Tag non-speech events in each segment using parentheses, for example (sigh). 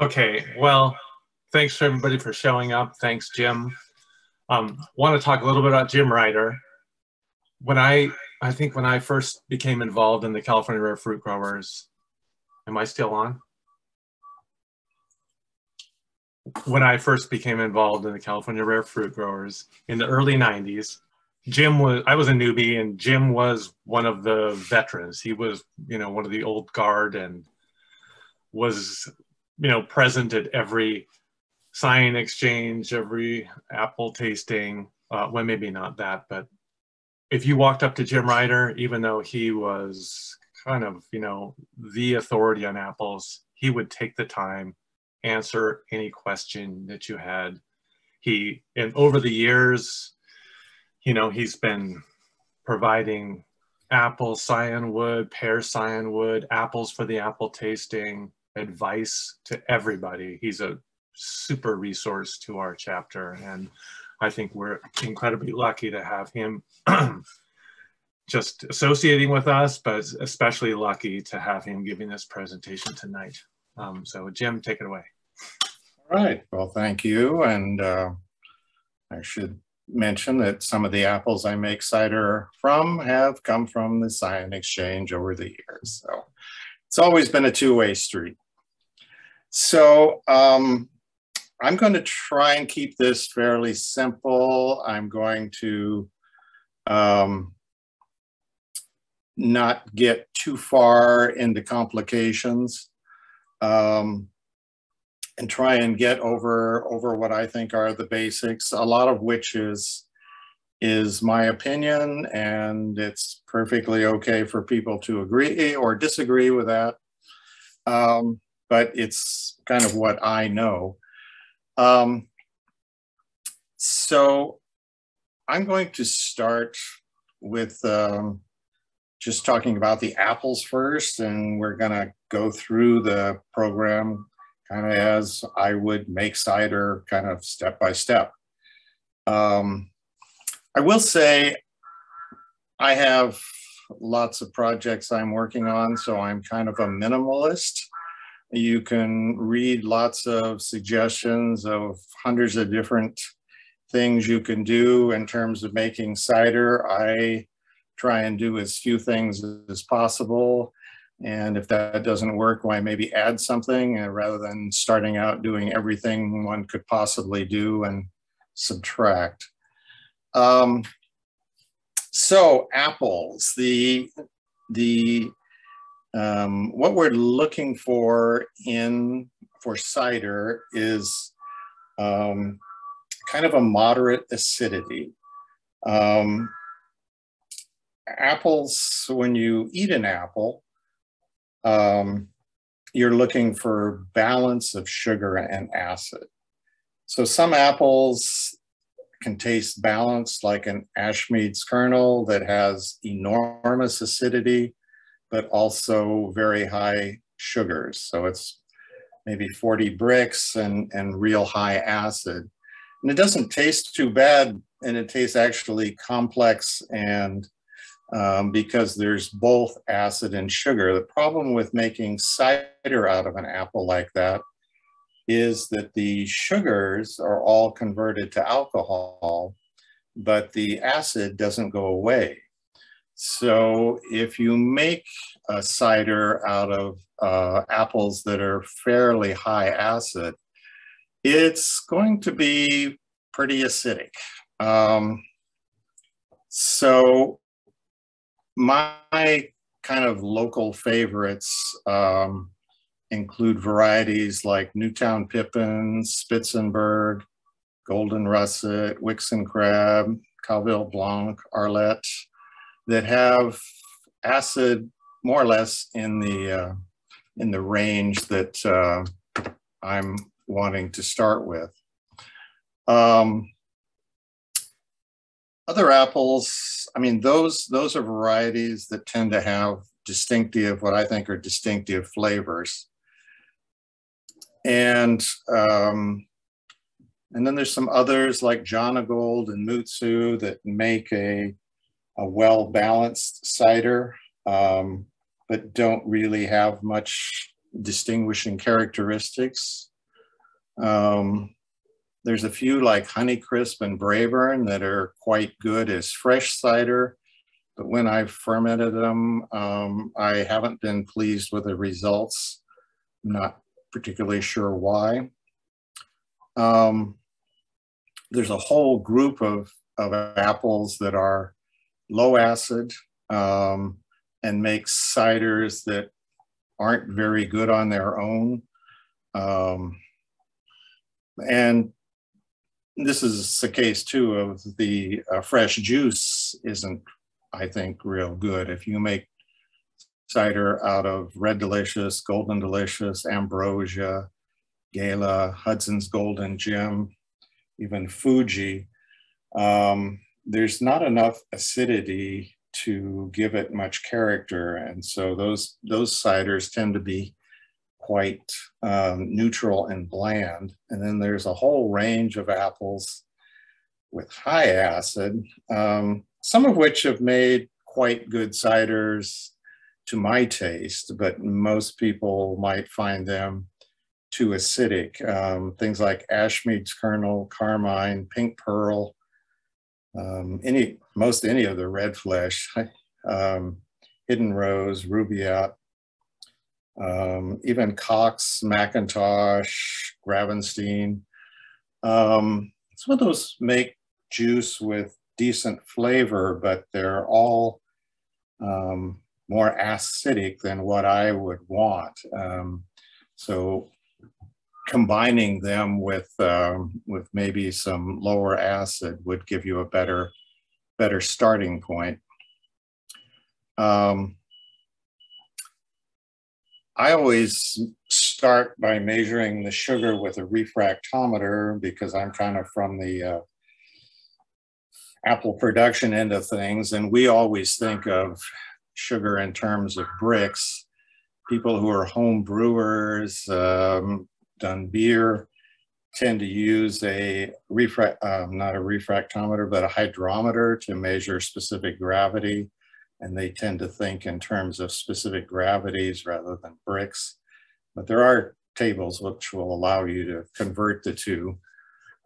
Okay, well, thanks for everybody for showing up. Thanks, Jim. Um, want to talk a little bit about Jim Rider. When I, I think when I first became involved in the California Rare Fruit Growers, am I still on? When I first became involved in the California Rare Fruit Growers in the early 90s, Jim was, I was a newbie and Jim was one of the veterans. He was, you know, one of the old guard and was, you know, present at every scion exchange, every apple tasting. Uh, well, maybe not that, but if you walked up to Jim Rider, even though he was kind of, you know, the authority on apples, he would take the time, answer any question that you had. He, and over the years, you know, he's been providing apple scionwood, pear scionwood, apples for the apple tasting, advice to everybody. He's a super resource to our chapter. And I think we're incredibly lucky to have him (clears throat) just associating with us, but especially lucky to have him giving this presentation tonight. Um, so Jim, take it away. All right, well, thank you. And uh, I should mention that some of the apples I make cider from have come from the Scion Exchange over the years. So it's always been a two-way street. So um, I'm going to try and keep this fairly simple. I'm going to um, not get too far into complications um, and try and get over over what I think are the basics, a lot of which is is my opinion and it's perfectly okay for people to agree or disagree with that. Um, but it's kind of what I know. Um, so I'm going to start with um, just talking about the apples first, and we're going to go through the program kind of as I would make cider kind of step by step. Um, I will say I have lots of projects I'm working on, so I'm kind of a minimalist. You can read lots of suggestions of hundreds of different things you can do in terms of making cider. I try and do as few things as possible. And if that doesn't work, why maybe add something uh, rather than starting out doing everything one could possibly do and subtract. Um, so apples, the, the um, what we're looking for in for cider is um, kind of a moderate acidity. Um, apples, when you eat an apple, um, you're looking for balance of sugar and acid. So some apples can taste balanced like an Ashmead's kernel that has enormous acidity but also very high sugars. So it's maybe 40 Brix and, and real high acid. And it doesn't taste too bad, and it tastes actually complex and um, because there's both acid and sugar. The problem with making cider out of an apple like that is that the sugars are all converted to alcohol, but the acid doesn't go away. So if you make a cider out of uh, apples that are fairly high acid, it's going to be pretty acidic. Um, so my kind of local favorites um, include varieties like Newtown Pippin, Spitzenberg, Golden Russet, Wickson Crab, Calville Blanc, Arlette, that have acid more or less in the uh, in the range that uh, I'm wanting to start with. Um, other apples, I mean, those those are varieties that tend to have distinctive, what I think are distinctive flavors. And um, and then there's some others like Jonagold and Mutsu that make a a well-balanced cider, um, but don't really have much distinguishing characteristics. Um, there's a few like Honeycrisp and Braeburn that are quite good as fresh cider, but when I've fermented them, um, I haven't been pleased with the results. I'm not particularly sure why. Um, there's a whole group of, of apples that are low acid um, and make ciders that aren't very good on their own. Um, and this is the case too of the uh, fresh juice isn't, I think, real good. If you make cider out of Red Delicious, Golden Delicious, Ambrosia, Gala, Hudson's Golden Gem, even Fuji, um, there's not enough acidity to give it much character. And so those, those ciders tend to be quite um, neutral and bland. And then there's a whole range of apples with high acid, um, some of which have made quite good ciders to my taste, but most people might find them too acidic. Um, things like Ashmead's kernel, carmine, pink pearl, um, any most any of the red flesh, (laughs) um, hidden rose, rubaiyat, um, even Cox, McIntosh, Gravenstein. Um, some of those make juice with decent flavor, but they're all um, more acidic than what I would want. Um, so combining them with um, with maybe some lower acid would give you a better better starting point. Um, I always start by measuring the sugar with a refractometer because I'm kind of from the uh, apple production end of things, and we always think of sugar in terms of Brix. People who are home brewers, um, done beer, tend to use a refract, um, not a refractometer, but a hydrometer to measure specific gravity and they tend to think in terms of specific gravities rather than Brix. But there are tables which will allow you to convert the two.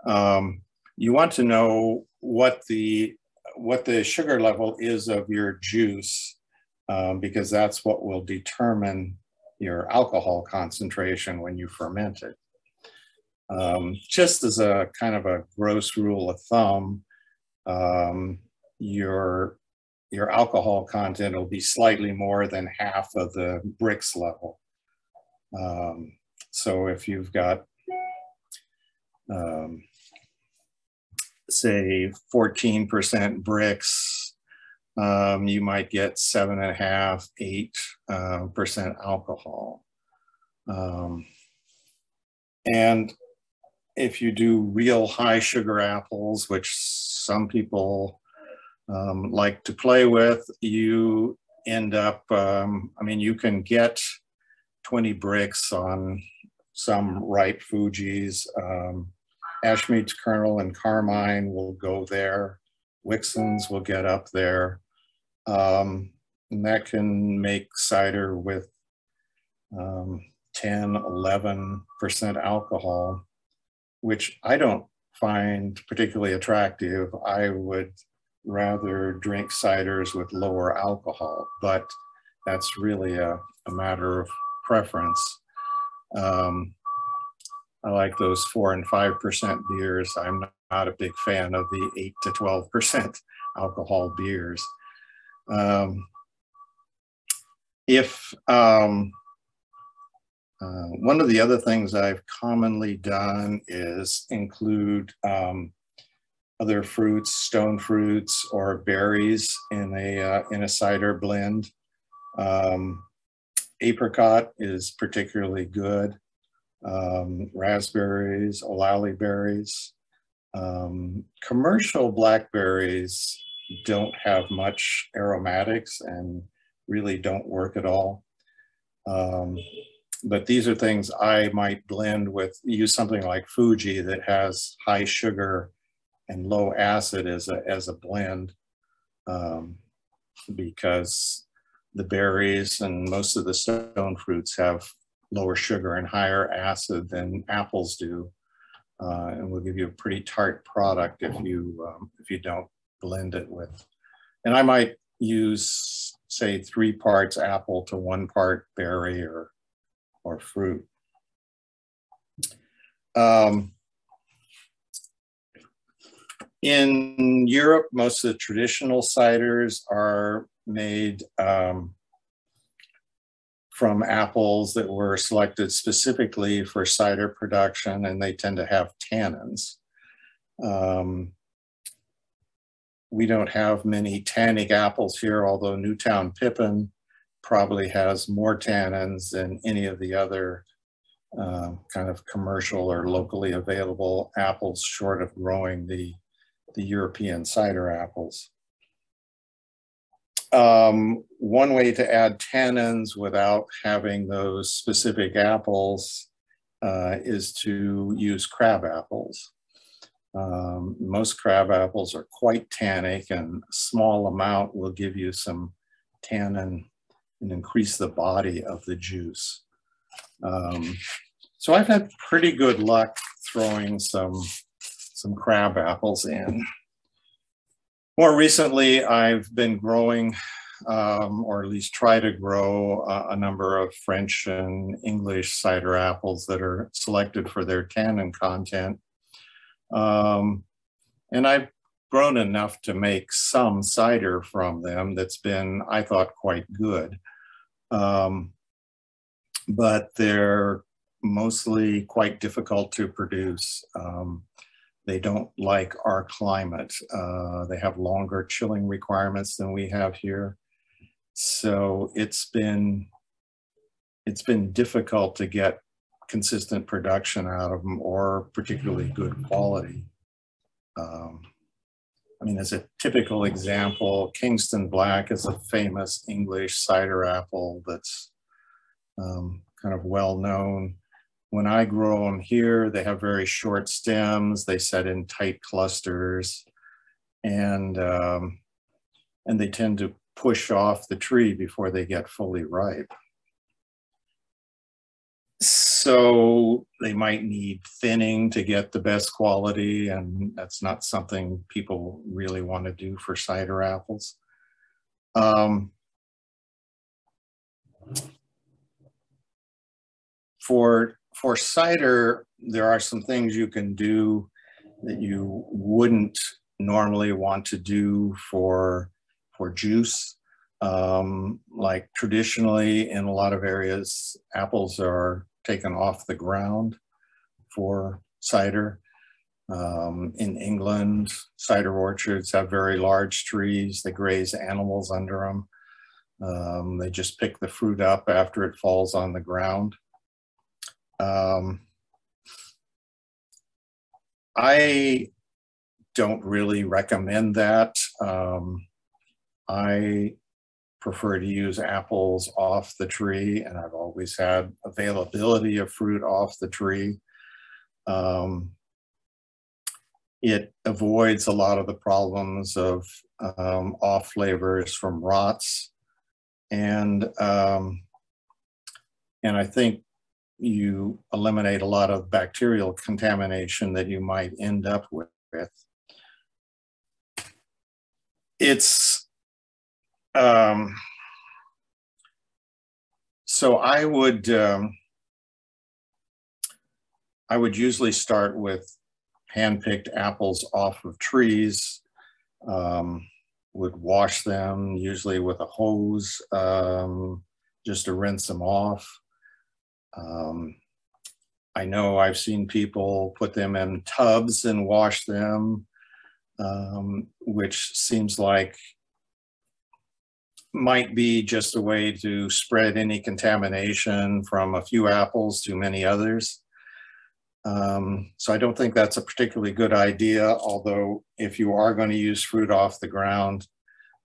Um, you want to know what the what the sugar level is of your juice um, because that's what will determine your alcohol concentration when you ferment it. Um, just as a kind of a gross rule of thumb, um, your your alcohol content will be slightly more than half of the Brix level. Um, so if you've got, um, say, 14% Brix, um, you might get seven and a half, eight uh, percent alcohol. Um, and if you do real high sugar apples, which some people um, like to play with, you end up, um, I mean, you can get 20 Brix on some ripe Fuji's. Um, Ashmead's kernel and Carmine will go there. Wickson's will get up there. Um, and that can make cider with um, 10, 11% alcohol, which I don't find particularly attractive. I would rather drink ciders with lower alcohol, but that's really a, a matter of preference. Um, I like those four and 5% beers. I'm not a big fan of the eight to 12% (laughs) alcohol beers. Um, if um, uh, one of the other things I've commonly done is include um, other fruits, stone fruits, or berries in a uh, in a cider blend. Um, apricot is particularly good. Um, raspberries, olallie berries. Um, commercial blackberries don't have much aromatics and really don't work at all. Um, but these are things I might blend with, use something like Fuji that has high sugar and low acid as a, as a blend um, because the berries and most of the stone fruits have lower sugar and higher acid than apples do. uh, and will give you a pretty tart product if you um, if you don't blend it with. And I might use say three parts apple to one part berry or or fruit. Um, in Europe, most of the traditional ciders are made um, from apples that were selected specifically for cider production, and they tend to have tannins. Um, we don't have many tannic apples here, although Newtown Pippin probably has more tannins than any of the other uh, kind of commercial or locally available apples short of growing the, the European cider apples. Um, one way to add tannins without having those specific apples uh, is to use crab apples. Um, most crab apples are quite tannic and a small amount will give you some tannin and increase the body of the juice. Um, so I've had pretty good luck throwing some, some crab apples in. More recently, I've been growing, um, or at least try to grow uh, a number of French and English cider apples that are selected for their tannin content. Um, and I've grown enough to make some cider from them that's been, I thought, quite good. Um, but they're mostly quite difficult to produce. Um, they don't like our climate. Uh, they have longer chilling requirements than we have here. So it's been, it's been difficult to get consistent production out of them or particularly good quality. Um, I mean, as a typical example, Kingston Black is a famous English cider apple that's um, kind of well known. When I grow them here, they have very short stems. They set in tight clusters, and um, and they tend to push off the tree before they get fully ripe. So they might need thinning to get the best quality, and that's not something people really want to do for cider apples. Um, for for cider, there are some things you can do that you wouldn't normally want to do for for juice. Um, like traditionally in a lot of areas, apples are taken off the ground for cider. Um, in England, cider orchards have very large trees. They graze animals under them. Um, they just pick the fruit up after it falls on the ground. Um, I don't really recommend that. Um, I prefer to use apples off the tree, and I've always had availability of fruit off the tree. Um, it avoids a lot of the problems of um, off flavors from rots. And, um, and I think you eliminate a lot of bacterial contamination that you might end up with. It's um, so I would um, I would usually start with hand-picked apples off of trees. Um, would wash them usually with a hose um, just to rinse them off. Um, I know I've seen people put them in tubs and wash them, um, which seems like might be just a way to spread any contamination from a few apples to many others. Um, so I don't think that's a particularly good idea, although if you are going to use fruit off the ground,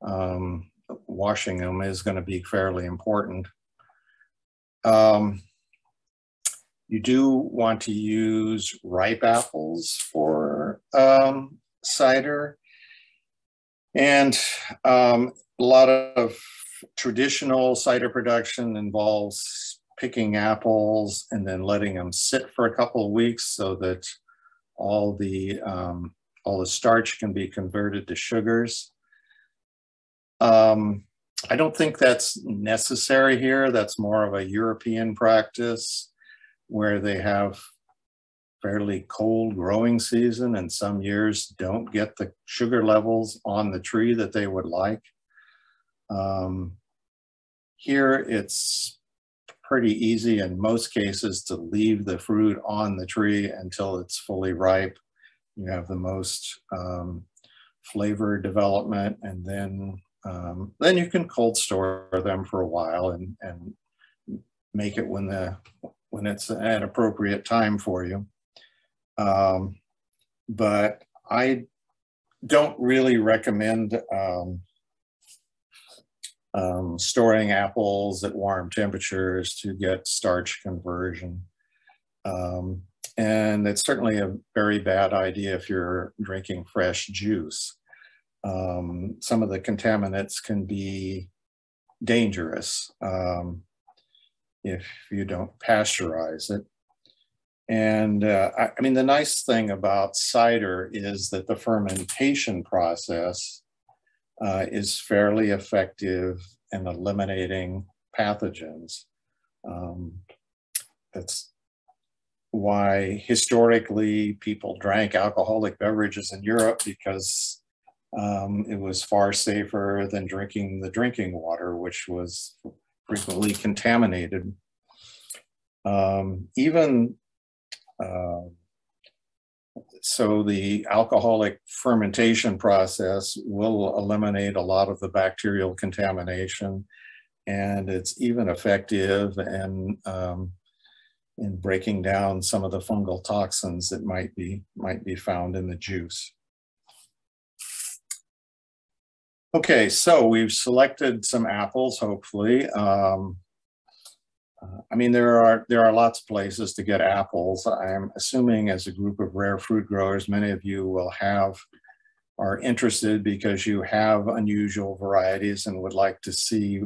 um, washing them is going to be fairly important. Um, you do want to use ripe apples for um, cider. And um, a lot of traditional cider production involves picking apples and then letting them sit for a couple of weeks so that all the um, all the starch can be converted to sugars. Um, I don't think that's necessary here. That's more of a European practice where they have fairly cold growing season and some years don't get the sugar levels on the tree that they would like. Um, here it's pretty easy in most cases to leave the fruit on the tree until it's fully ripe. You have the most um, flavor development and then um, then you can cold store them for a while and, and make it when the when it's an appropriate time for you. Um, but I don't really recommend um, um, storing apples at warm temperatures to get starch conversion. Um, and it's certainly a very bad idea if you're drinking fresh juice. Um, some of the contaminants can be dangerous um, if you don't pasteurize it. And uh, I, I, mean, the nice thing about cider is that the fermentation process uh, is fairly effective in eliminating pathogens. Um, that's why historically people drank alcoholic beverages in Europe because um, it was far safer than drinking the drinking water, which was frequently contaminated. Um, even uh, so the alcoholic fermentation process will eliminate a lot of the bacterial contamination and it's even effective in, um, in breaking down some of the fungal toxins that might be, might be found in the juice. Okay, so we've selected some apples, hopefully. Um, uh, I mean, there are there are lots of places to get apples. I'm assuming as a group of rare fruit growers, many of you will have are interested because you have unusual varieties and would like to see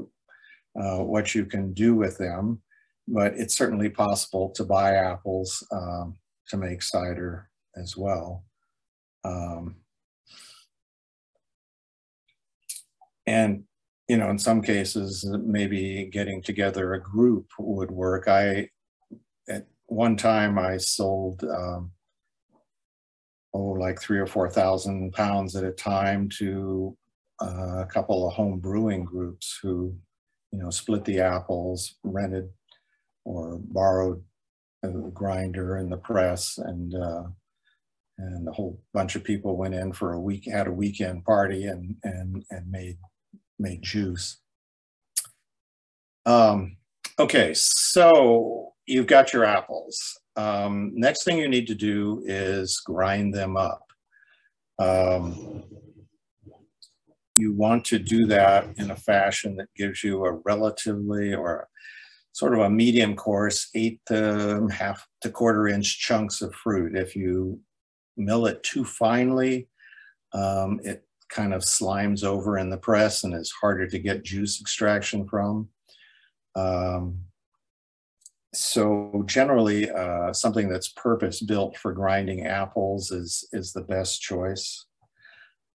uh, what you can do with them. But it's certainly possible to buy apples um, to make cider as well. Um, and you know, in some cases, maybe getting together a group would work. I, at one time, I sold, um, oh, like three or 4,000 pounds at a time to uh, a couple of home brewing groups who, you know, split the apples, rented or borrowed a grinder and the press and, uh, and a whole bunch of people went in for a week, had a weekend party and, and, and made made juice. Um, okay, so you've got your apples. Um, next thing you need to do is grind them up. Um, you want to do that in a fashion that gives you a relatively or sort of a medium coarse, eight to half to quarter inch chunks of fruit. If you mill it too finely, um, it kind of slimes over in the press and is harder to get juice extraction from. Um, so generally, uh, something that's purpose built for grinding apples is, is the best choice.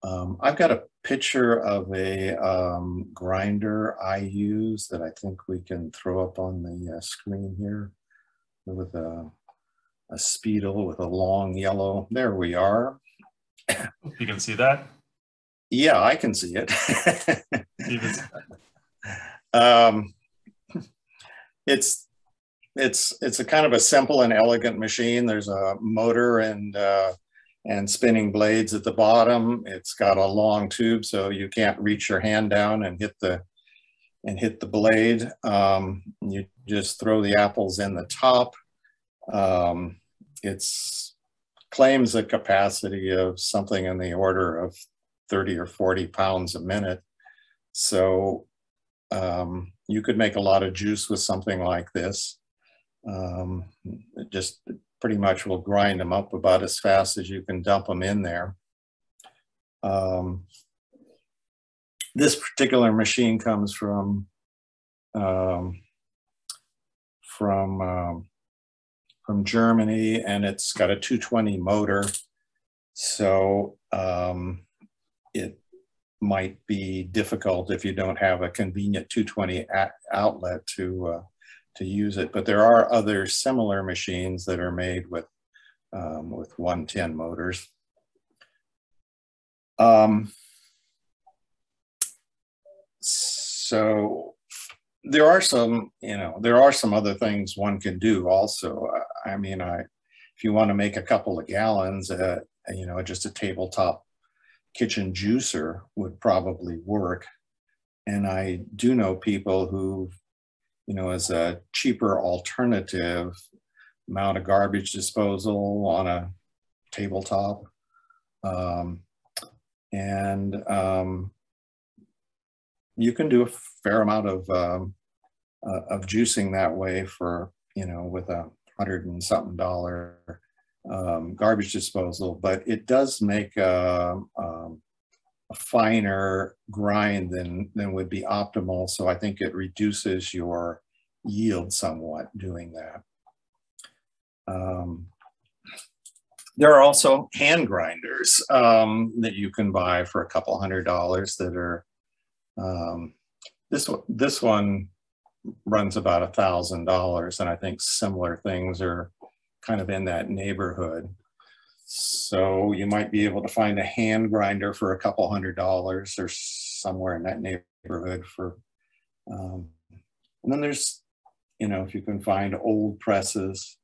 Um, I've got a picture of a um, grinder I use that I think we can throw up on the uh, screen here with a, a Speedle with a long yellow. There we are. You can see that? Yeah, I can see it. (laughs) um, it's it's it's a kind of a simple and elegant machine. There's a motor and uh, and spinning blades at the bottom. It's got a long tube, so you can't reach your hand down and hit the and hit the blade. Um, you just throw the apples in the top. Um, it's claims a capacity of something in the order of 30 or 40 pounds a minute. So um, you could make a lot of juice with something like this. Um, it just pretty much will grind them up about as fast as you can dump them in there. Um, this particular machine comes from um, from um, from Germany, and it's got a 220 motor. So um, it might be difficult if you don't have a convenient 220 outlet to uh, to use it. But there are other similar machines that are made with um, with 110 motors. Um, so there are some, you know, there are some other things one can do also. I mean, I, if you want to make a couple of gallons, uh, you know, just a tabletop kitchen juicer would probably work. And I do know people who, you know, as a cheaper alternative, mount a garbage disposal on a tabletop. Um, and um, you can do a fair amount of um, uh, of juicing that way for you know with a hundred and something dollar um, garbage disposal, but it does make a, um, a, finer grind than than would be optimal. So I think it reduces your yield somewhat doing that. Um, there are also hand grinders um, that you can buy for a couple hundred dollars that are um, this this one runs about a thousand dollars, and I think similar things are kind of in that neighborhood. So you might be able to find a hand grinder for a couple hundred dollars or somewhere in that neighborhood for. Um, and then there's, you know, if you can find old presses,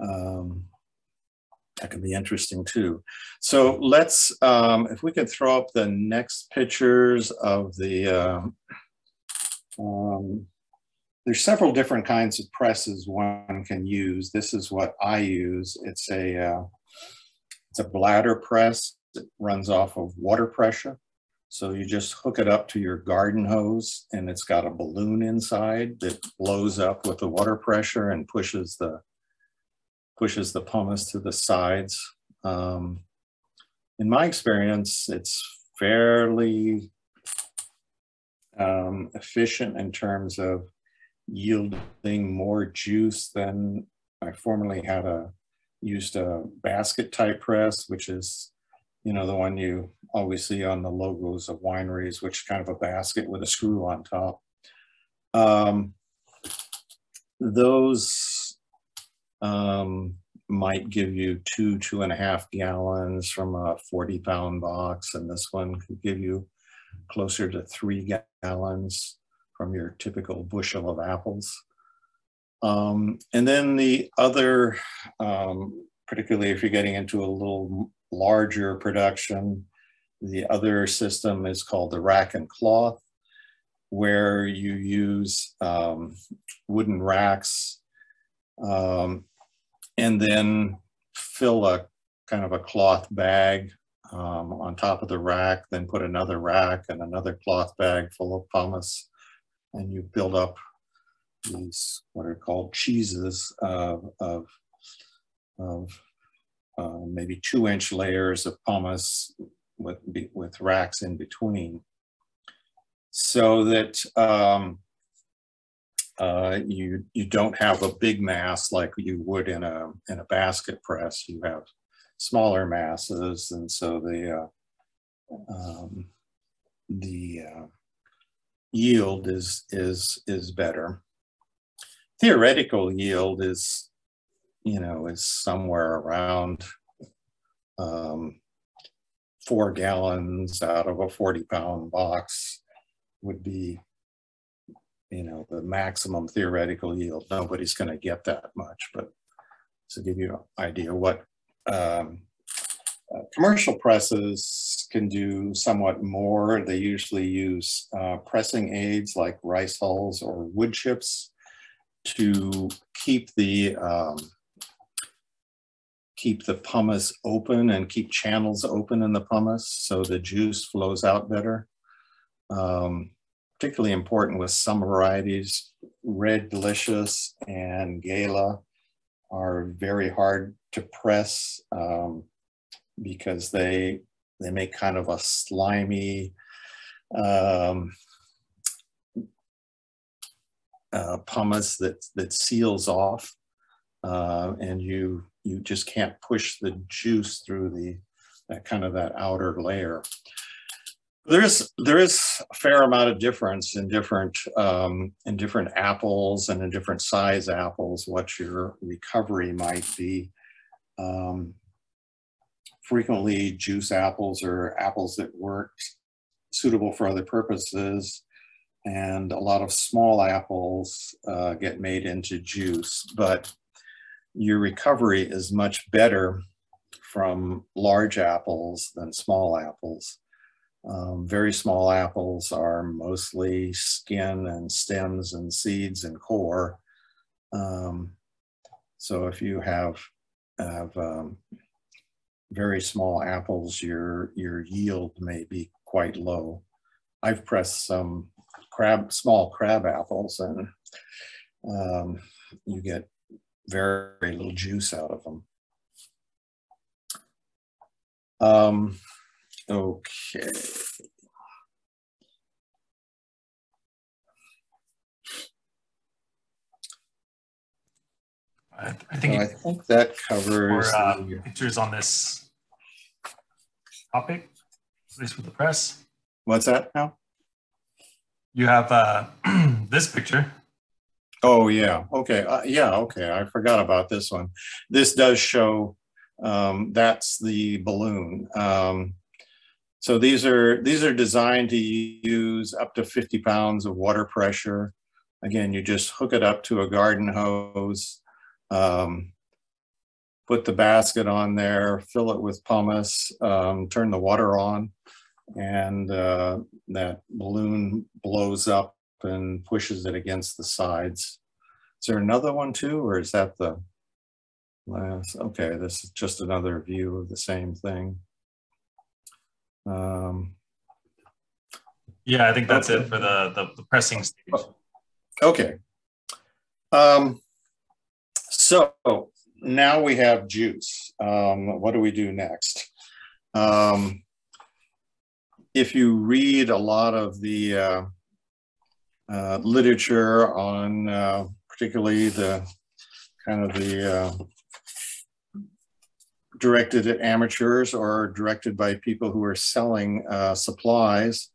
um, that can be interesting too. So let's, um, if we could throw up the next pictures of the, um, um, there's several different kinds of presses one can use. This is what I use. It's a, uh, it's a bladder press. It runs off of water pressure. So you just hook it up to your garden hose and it's got a balloon inside that blows up with the water pressure and pushes the pushes the pomace to the sides. Um, in my experience, it's fairly um, efficient in terms of yielding more juice than I formerly had a used a basket type press, which is, you know, the one you always see on the logos of wineries, which is kind of a basket with a screw on top. Um, those um, might give you two, two and a half gallons from a 40 pound box. And this one could give you closer to three gallons from your typical bushel of apples. Um, and then the other, um, particularly if you're getting into a little larger production, the other system is called the rack and cloth, where you use um, wooden racks um, and then fill a kind of a cloth bag um, on top of the rack, then put another rack and another cloth bag full of pomace, and you build up these what are called cheeses of, of, of uh, maybe two inch layers of pomace with, with racks in between. So that um, uh, you you don't have a big mass like you would in a in a basket press. You have smaller masses, and so the uh, um, the uh, yield is is is better. Theoretical yield is you know is somewhere around um, four gallons out of a 40 pound box would be you know, the maximum theoretical yield. Nobody's going to get that much, but to give you an idea what um, uh, commercial presses can do somewhat more. They usually use uh, pressing aids like rice hulls or wood chips to keep the um, keep the pomace open and keep channels open in the pomace so the juice flows out better. Um, particularly important with some varieties. Red Delicious and Gala are very hard to press um, because they they make kind of a slimy um, uh, pomace that that seals off. uh, and you you just can't push the juice through the that kind of that outer layer. There is there is a fair amount of difference in different um, in different apples and in different size apples what your recovery might be. Um, frequently, juice apples or apples that weren't suitable for other purposes, and a lot of small apples uh, get made into juice. But your recovery is much better from large apples than small apples. Um, very small apples are mostly skin and stems and seeds and core. Um, so if you have, have um, very small apples, your, your yield may be quite low. I've pressed some crab, small crab apples and um, you get very, very little juice out of them. Um, okay. I, I think, I think that covers. uh, the- pictures on this topic, at least with the press. What's that now? You have uh, (clears throat) this picture. Oh, yeah. Okay. Uh, yeah. Okay. I forgot about this one. This does show um, that's the balloon. Um, so these are these are designed to use up to 50 pounds of water pressure. Again, you just hook it up to a garden hose, um, put the basket on there, fill it with pomace, um, turn the water on, and uh, that balloon blows up and pushes it against the sides. Is there another one too, or is that the last? Okay, this is just another view of the same thing. Um, Yeah, I think that's it for the, the, the pressing stage. okay. Um, so now we have juice. Um, what do we do next? Um, if you read a lot of the uh, uh, literature on uh, particularly the kind of the uh, directed at amateurs or directed by people who are selling uh, supplies.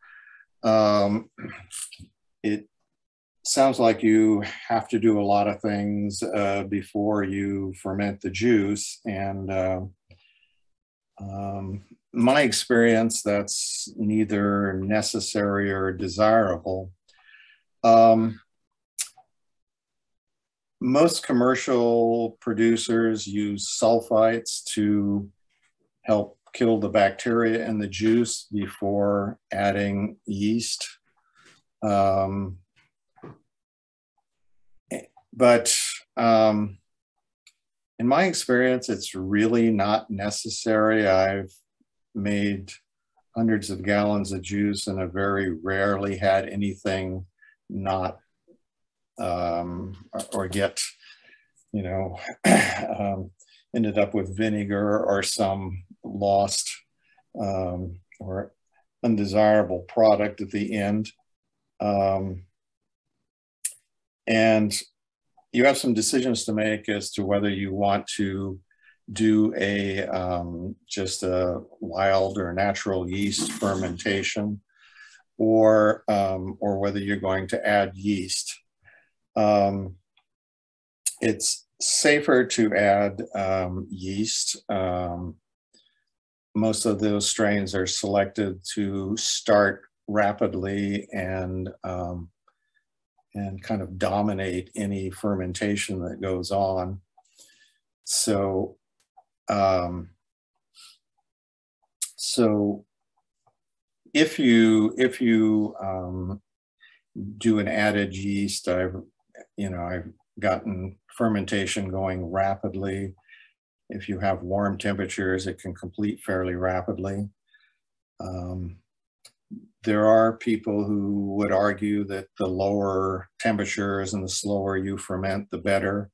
Um, it sounds like you have to do a lot of things uh, before you ferment the juice. And uh, um, my experience, that's neither necessary or desirable. Um, most commercial producers use sulfites to help kill the bacteria in the juice before adding yeast. Um, but um, in my experience, it's really not necessary. I've made hundreds of gallons of juice and have very rarely had anything not um, or get, you know, (clears throat) um, ended up with vinegar or some lost um, or undesirable product at the end. Um, and you have some decisions to make as to whether you want to do a um, just a wild or natural yeast fermentation or um, or whether you're going to add yeast um, it's safer to add um, yeast. Um, most of those strains are selected to start rapidly and um, and kind of dominate any fermentation that goes on. So, um, so if you if you um, do an added yeast, I've you know I've gotten fermentation going rapidly. If you have warm temperatures, it can complete fairly rapidly. Um, there are people who would argue that the lower temperatures and the slower you ferment, the better.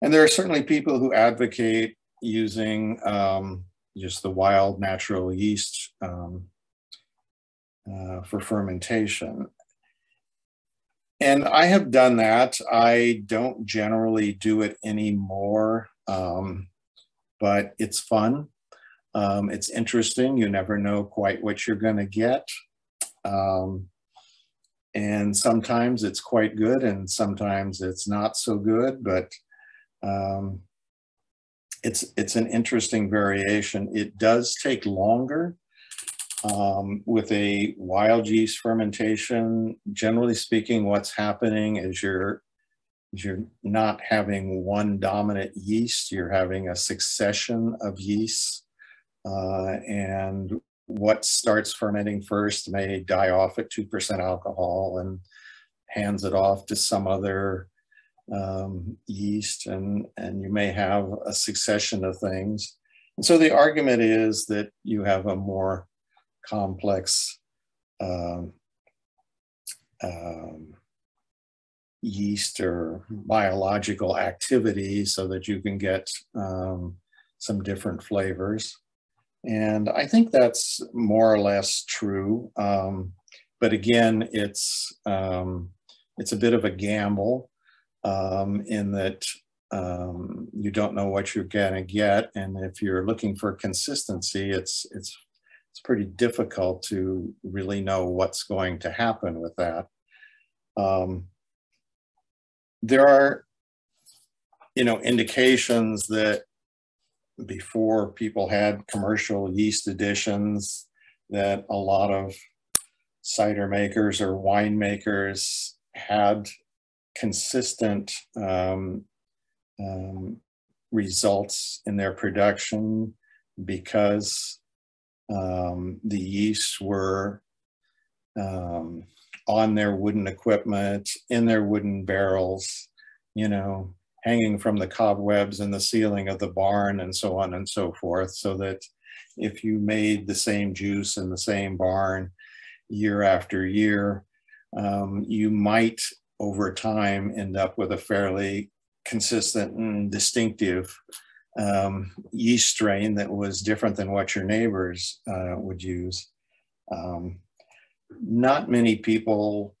And there are certainly people who advocate using um, just the wild natural yeast um, uh, for fermentation. and I have done that. I don't generally do it anymore, um, but it's fun. Um, it's interesting. You never know quite what you're going to get. Um, and sometimes it's quite good and sometimes it's not so good, but um, it's, it's an interesting variation. It does take longer um, with a wild yeast fermentation. Generally speaking, what's happening is you're you're not having one dominant yeast, you're having a succession of yeasts. Uh, and what starts fermenting first may die off at 2% alcohol and hands it off to some other um, yeast and, and you may have a succession of things. And so the argument is that you have a more complex um, um, yeast or biological activity so that you can get um, some different flavors. And I think that's more or less true. Um, but again, it's, um, it's a bit of a gamble um, in that um, you don't know what you're gonna get. And if you're looking for consistency, it's, it's, it's pretty difficult to really know what's going to happen with that. Um, there are, you know, indications that before people had commercial yeast additions that a lot of cider makers or winemakers had consistent um, um, results in their production because um, the yeasts were um, on their wooden equipment, in their wooden barrels, you know, hanging from the cobwebs in the ceiling of the barn and so on and so forth, so that if you made the same juice in the same barn year after year, um, you might over time end up with a fairly consistent and distinctive um, yeast strain that was different than what your neighbors uh, would use. Um, not many people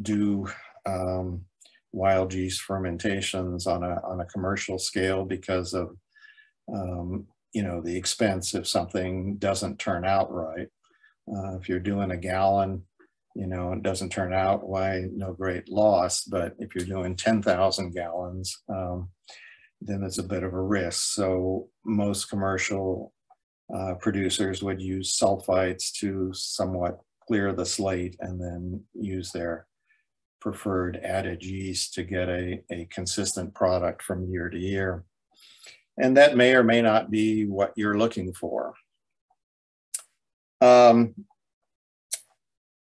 do um, wild yeast fermentations on a, on a commercial scale because of, um, you know, the expense if something doesn't turn out right. Uh, if you're doing a gallon, you know, it doesn't turn out, why, no great loss. But if you're doing 10,000 gallons, um, then it's a bit of a risk. So most commercial uh, producers would use sulfites to somewhat clear the slate and then use their preferred added yeast to get a, a consistent product from year to year. And that may or may not be what you're looking for. Um,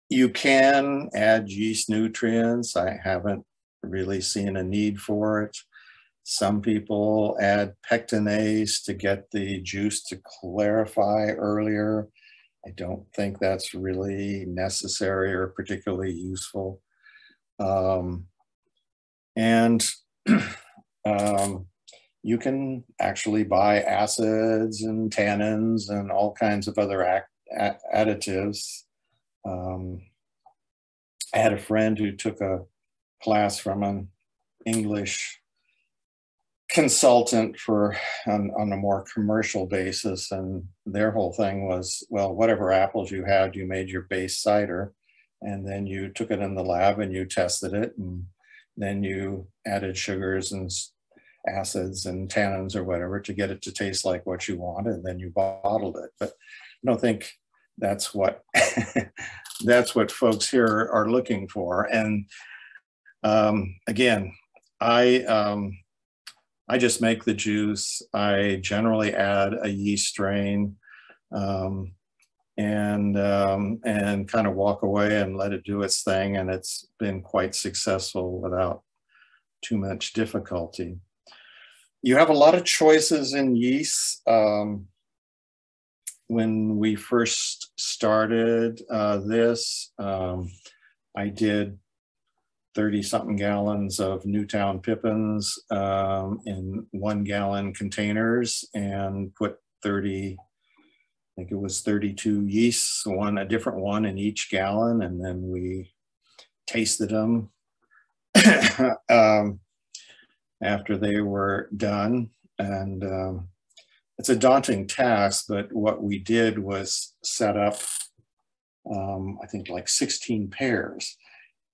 you can add yeast nutrients. I haven't really seen a need for it. Some people add pectinase to get the juice to clarify earlier. I don't think that's really necessary or particularly useful. Um, and (clears throat) um, you can actually buy acids and tannins and all kinds of other additives. Um, I had a friend who took a class from an English consultant for on, on, a more commercial basis and their whole thing was well whatever apples you had you made your base cider and then you took it in the lab and you tested it and then you added sugars and acids and tannins or whatever to get it to taste like what you want and then you bottled it but i don't think that's what (laughs) that's what folks here are looking for and um, again i um, I just make the juice. I generally add a yeast strain um, and um, and kind of walk away and let it do its thing. And it's been quite successful without too much difficulty. You have a lot of choices in yeast. Um, when we first started uh, this, um, I did 30 something gallons of Newtown Pippins um, in one gallon containers and put 30, I think it was 32 yeasts, one, a different one in each gallon. And then we tasted them (coughs) um, after they were done. And um, it's a daunting task, but what we did was set up, um, I think, like 16 pairs.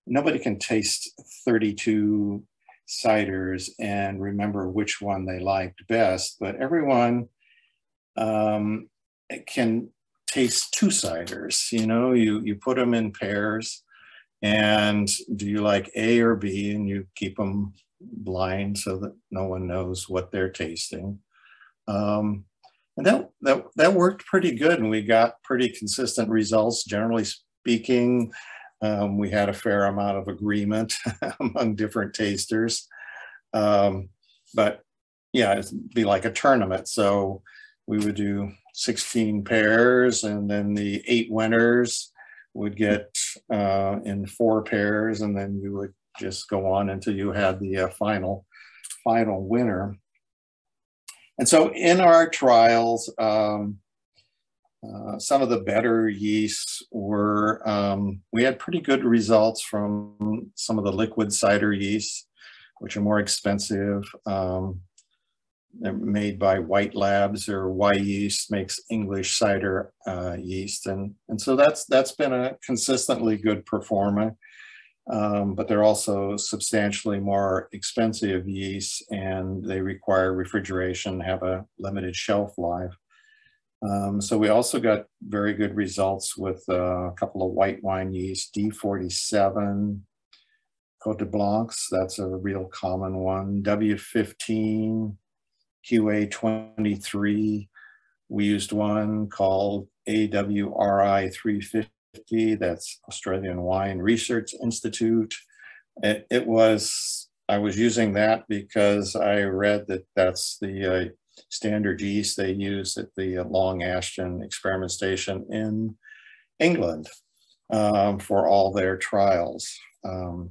Nobody can taste 32 ciders and remember which one they liked best, but everyone um, can taste two ciders. You know, you, you put them in pairs and do you like A or B and you keep them blind so that no one knows what they're tasting. Um, and that, that, that worked pretty good and we got pretty consistent results. Generally speaking, um, we had a fair amount of agreement (laughs) among different tasters. Um, but yeah, it'd be like a tournament. So we would do 16 pairs and then the eight winners would get uh, in four pairs and then you would just go on until you had the uh, final final winner. And so in our trials, um, uh, some of the better yeasts were, um, we had pretty good results from some of the liquid cider yeasts, which are more expensive. Um, made by White Labs or Wyeast makes English cider uh, yeast. And, and so that's, that's been a consistently good performer. Um, but they're also substantially more expensive yeasts and they require refrigeration, have a limited shelf life. Um, so we also got very good results with uh, a couple of white wine yeast, D47, Cote de Blancs, that's a real common one, W15, QA23. We used one called AWRI 350, that's Australian Wine Research Institute. It, it, was, I was using that because I read that that's the uh, standard yeast they use at the Long Ashton Experiment Station in England um, for all their trials. Um,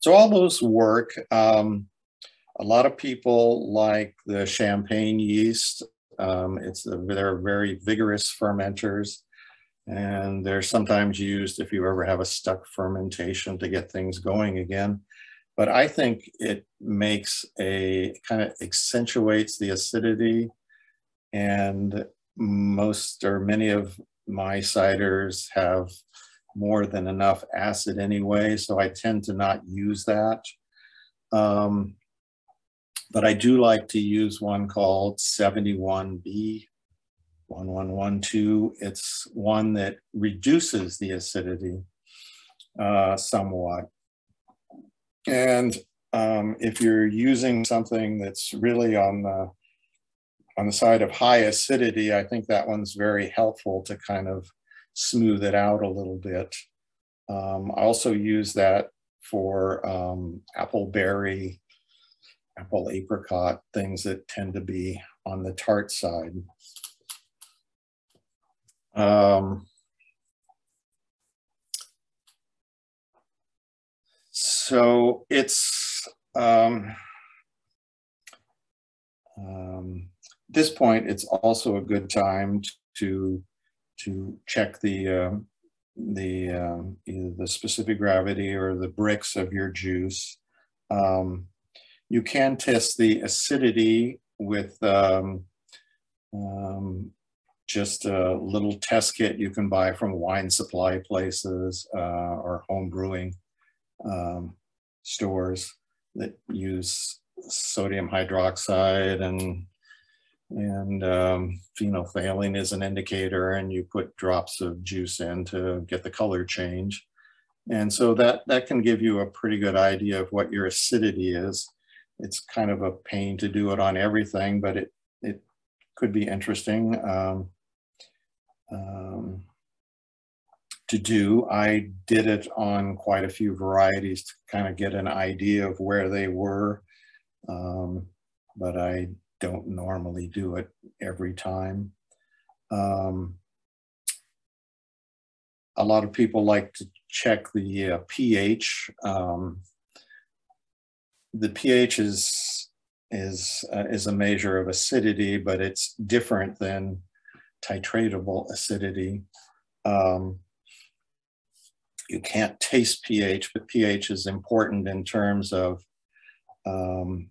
so all those work. Um, a lot of people like the champagne yeast. Um, it's a, they're very vigorous fermenters and they're sometimes used if you ever have a stuck fermentation to get things going again. But I think it makes a kind of accentuates the acidity and most or many of my ciders have more than enough acid anyway, so I tend to not use that. Um, but I do like to use one called 71B 1112. It's one that reduces the acidity uh, somewhat. And um, if you're using something that's really on the on the side of high acidity, I think that one's very helpful to kind of smooth it out a little bit. Um, I also use that for um, apple berry apple apricot, things that tend to be on the tart side. Um, so it's um, um, this point, it's also a good time to to check the um, the um, either the specific gravity or the Brix of your juice. Um, you can test the acidity with um, um, just a little test kit you can buy from wine supply places uh, or home brewing um, stores that use sodium hydroxide and and um, phenolphthalein is an indicator and you put drops of juice in to get the color change. And so that, that can give you a pretty good idea of what your acidity is it's kind of a pain to do it on everything, but it, it could be interesting um, um, to do. I did it on quite a few varieties to kind of get an idea of where they were, um, but I don't normally do it every time. Um, a lot of people like to check the uh, pH. Um, the pH is is uh, is a measure of acidity, but it's different than titratable acidity. Um, you can't taste pH, but pH is important in terms of um,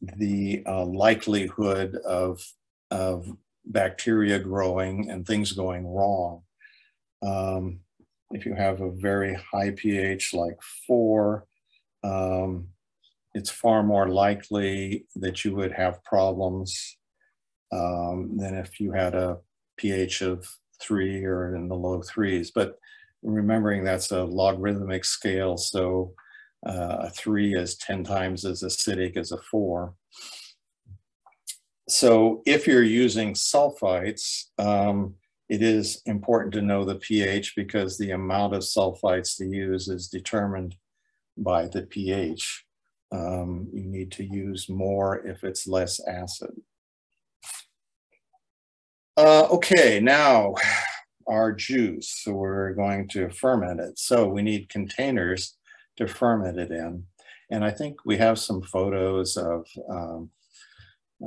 the uh, likelihood of, of bacteria growing and things going wrong. Um, if you have a very high pH like four, um, it's far more likely that you would have problems um, than if you had a pH of three or in the low threes. But remembering that's a logarithmic scale, so uh, a three is 10 times as acidic as a four. So if you're using sulfites, um, it is important to know the pH because the amount of sulfites to use is determined by the pH. Um, you need to use more if it's less acid. Uh, okay, now our juice. So we're going to ferment it. So we need containers to ferment it in. And I think we have some photos of, um,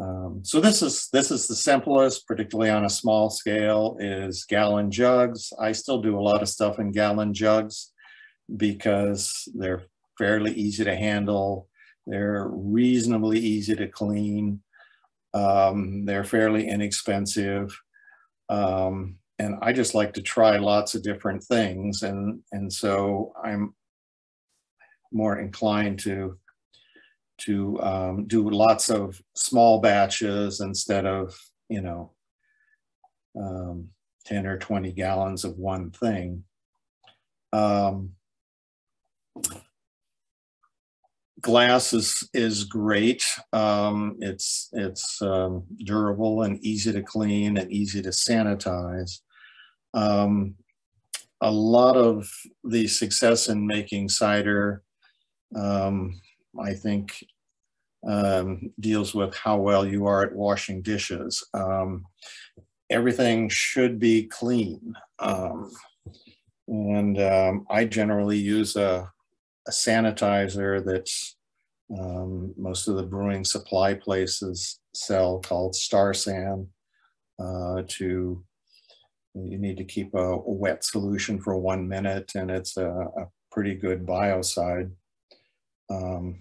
um, so this is, this is the simplest, particularly on a small scale, is gallon jugs. I still do a lot of stuff in gallon jugs because they're fairly easy to handle. They're reasonably easy to clean. Um, they're fairly inexpensive. Um, and I just like to try lots of different things. And, and so I'm more inclined to, to um, do lots of small batches instead of, you know, um, 10 or 20 gallons of one thing. Um, glass is is great. Um, it's it's um, durable and easy to clean and easy to sanitize. Um, a lot of the success in making cider, um, I think, um, deals with how well you are at washing dishes. Um, everything should be clean. and I generally use a a sanitizer that's um, most of the brewing supply places sell called Star San uh, to you need to keep a, a, wet solution for one minute and it's a, a pretty good biocide. Um,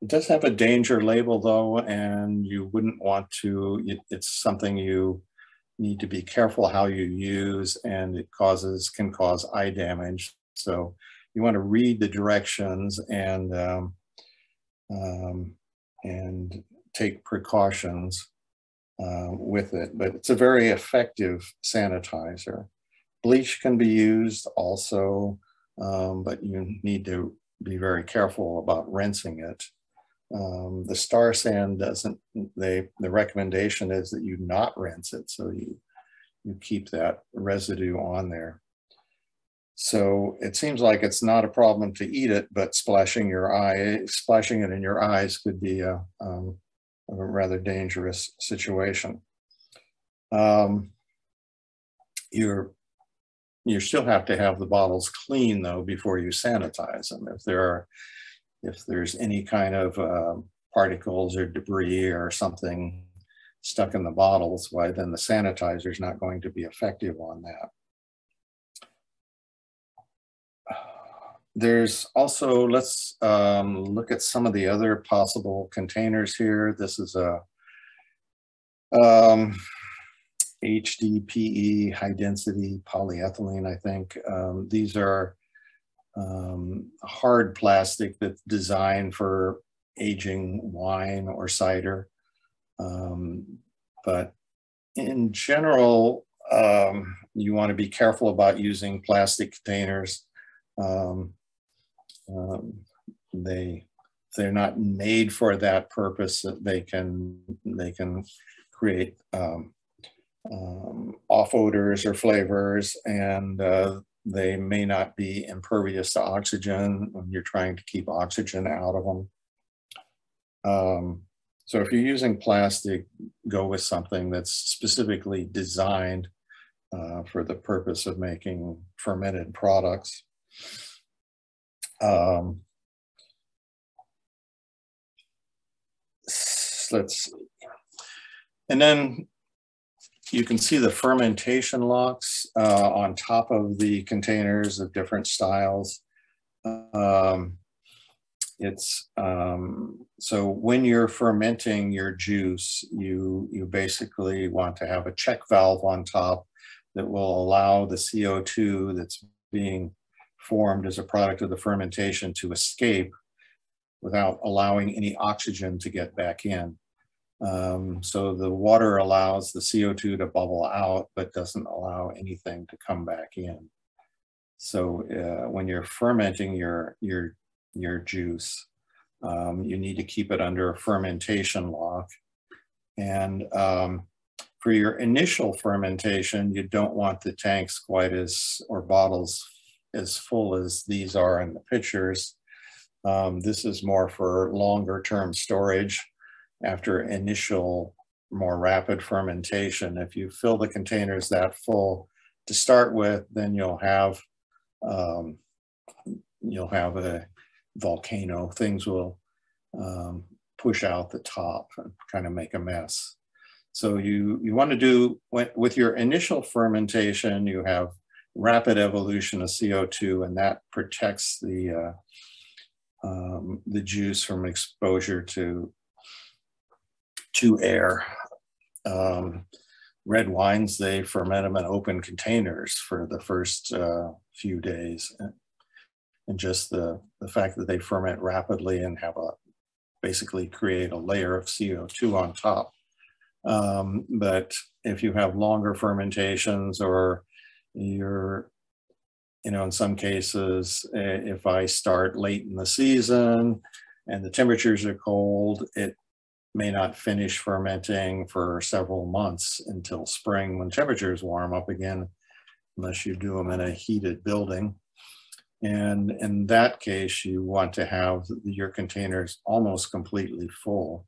it does have a danger label though and you wouldn't want to, it's something you need to be careful how you use and it causes, can cause eye damage. So you want to read the directions and um, um, and take precautions uh, with it. But it's a very effective sanitizer. Bleach can be used also, um, but you need to be very careful about rinsing it. Um, the Star San doesn't, they, the recommendation is that you not rinse it. So you, you keep that residue on there. So it seems like it's not a problem to eat it, but splashing your eye, splashing it in your eyes could be a, um, a rather dangerous situation. Um, you're you still have to have the bottles clean though before you sanitize them. If there are, if there's any kind of uh, particles or debris or something stuck in the bottles, why then the sanitizer is not going to be effective on that. There's also, let's um, look at some of the other possible containers here. This is a um, HDPE, high density polyethylene, I think. Um, these are um, hard plastic that's designed for aging wine or cider. Um, but in general, um, you want to be careful about using plastic containers. Um, um, they they're not made for that purpose. They can they can create um, um, off odors or flavors, and uh, they may not be impervious to oxygen when you're trying to keep oxygen out of them. Um, so if you're using plastic, go with something that's specifically designed uh, for the purpose of making fermented products. Um, let's see. And then you can see the fermentation locks uh, on top of the containers of different styles. Um, it's um, so when you're fermenting your juice, you you basically want to have a check valve on top that will allow the CO2 that's being formed as a product of the fermentation to escape without allowing any oxygen to get back in. Um, so the water allows the CO2 to bubble out, but doesn't allow anything to come back in. So uh, when you're fermenting your, your, your juice, um, you need to keep it under a fermentation lock. And um, for your initial fermentation, you don't want the tanks quite as, or bottles as full as these are in the pictures. Um, this is more for longer term storage after initial more rapid fermentation. If you fill the containers that full to start with, then you'll have um, you'll have a volcano. Things will um, push out the top and kind of make a mess. So you you want to do with your initial fermentation, you have rapid evolution of CO2, and that protects the uh, um, the juice from exposure to to air. Um, red wines, they ferment them in open containers for the first uh, few days. And just the, the fact that they ferment rapidly and have a basically create a layer of CO2 on top. Um, but if you have longer fermentations or you're, you know, in some cases, if I start late in the season and the temperatures are cold, it may not finish fermenting for several months until spring when temperatures warm up again, unless you do them in a heated building. And in that case, you want to have your containers almost completely full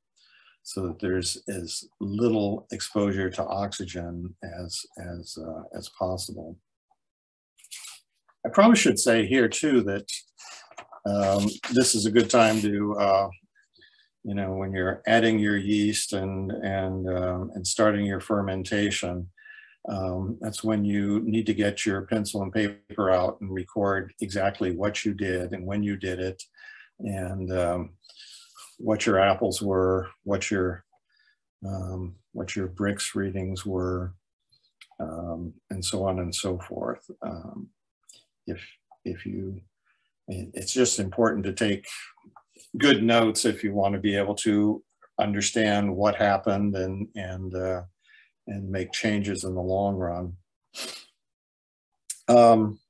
so that there's as little exposure to oxygen as, as, uh, as possible. I probably should say here too that um, this is a good time to uh, you know, when you're adding your yeast and and um, and starting your fermentation, um, that's when you need to get your pencil and paper out and record exactly what you did and when you did it, and um, what your apples were, what your um, what your Brix readings were, um, and so on and so forth. Um, if if you, it's just important to take good notes if you want to be able to understand what happened and and uh, and make changes in the long run. Um,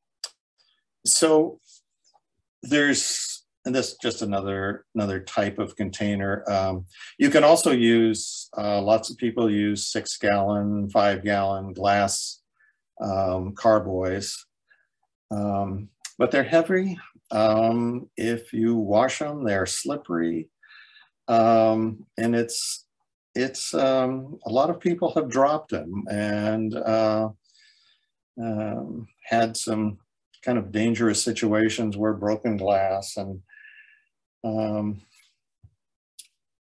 so there's and this is just another another type of container. Um, you can also use uh, lots of people use six gallon, five gallon glass um, carboys, um, but they're heavy. Um, if you wash them, they're slippery. Um, and it's, it's um, a lot of people have dropped them and uh, had some kind of dangerous situations where broken glass and, um,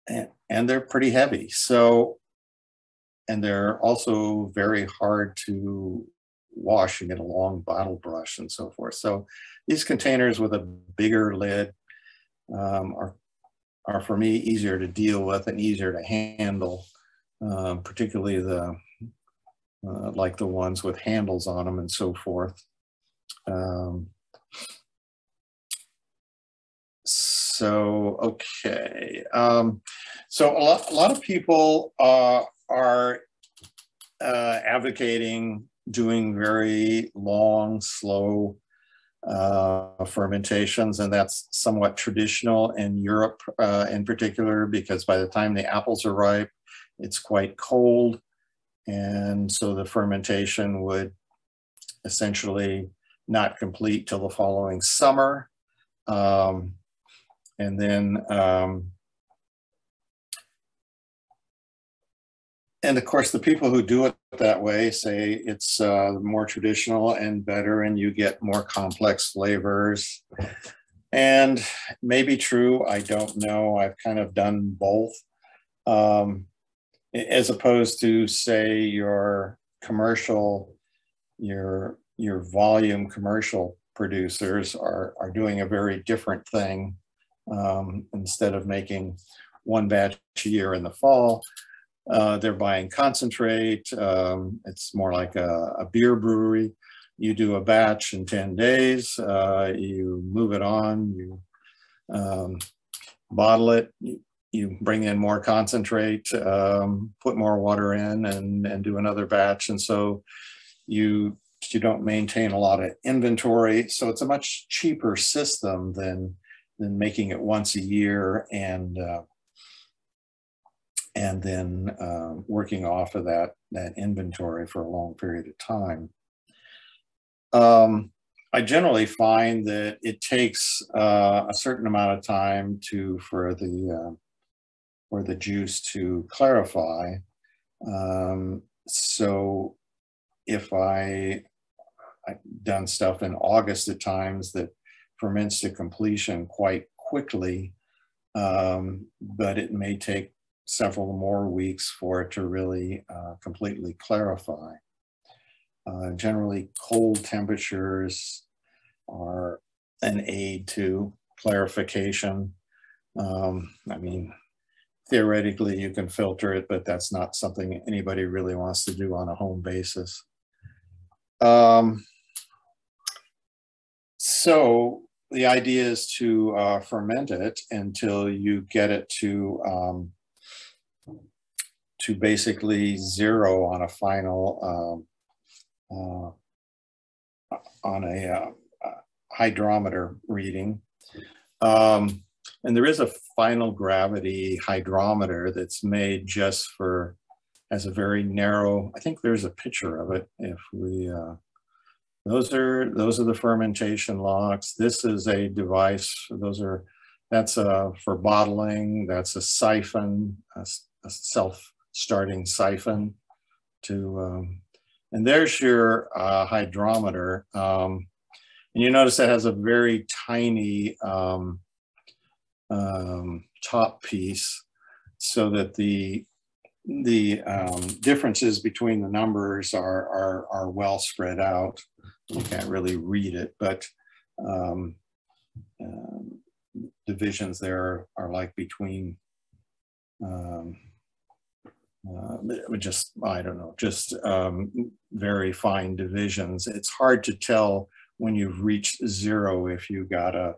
and, and they're pretty heavy. So, and they're also very hard to wash. You get a long bottle brush and so forth. So these containers with a bigger lid um, are, are for me easier to deal with and easier to handle, um, particularly the uh, like the ones with handles on them and so forth. Um, so, okay. Um, so a lot, a lot of people uh, are uh, advocating doing very long, slow uh, fermentations, and that's somewhat traditional in Europe uh, in particular, because by the time the apples are ripe, it's quite cold. And so the fermentation would essentially not complete till the following summer. Um, and then um, and of course, the people who do it that way say it's uh, more traditional and better, and you get more complex flavors. And maybe true, I don't know. I've kind of done both. Um, as opposed to say your commercial, your your volume commercial producers are are doing a very different thing. Um, instead of making one batch a year in the fall, uh, they're buying concentrate. Um, it's more like a, a, beer brewery. You do a batch in 10 days, uh, you move it on, you um, bottle it, you, you, bring in more concentrate, um, put more water in and, and do another batch. And so you, you don't maintain a lot of inventory. So it's a much cheaper system than, than making it once a year and uh, and then uh, working off of that, that inventory for a long period of time. Um, I generally find that it takes uh, a certain amount of time to for the uh, for the juice to clarify. Um, so if I I've done stuff in August at times that ferments to completion quite quickly, um, but it may take several more weeks for it to really uh, completely clarify. Uh, generally, cold temperatures are an aid to clarification. Um, I mean, theoretically, you can filter it, but that's not something anybody really wants to do on a home basis. Um, so the idea is to uh, ferment it until you get it to um, to basically zero on a final um, uh, on a uh, hydrometer reading. Um, and there is a final gravity hydrometer that's made just for, as a very narrow, I think there's a picture of it if we, uh, those are, those are the fermentation locks. This is a device, those are, that's uh, for bottling, that's a siphon, a, a self starting siphon to, um, and there's your uh, hydrometer. Um, and you notice it has a very tiny um, um, top piece so that the the um, differences between the numbers are, are, are well spread out. You can't really read it, but um, um, divisions there are like between um, uh, just, I don't know, just um, very fine divisions. It's hard to tell when you've reached zero if you got a,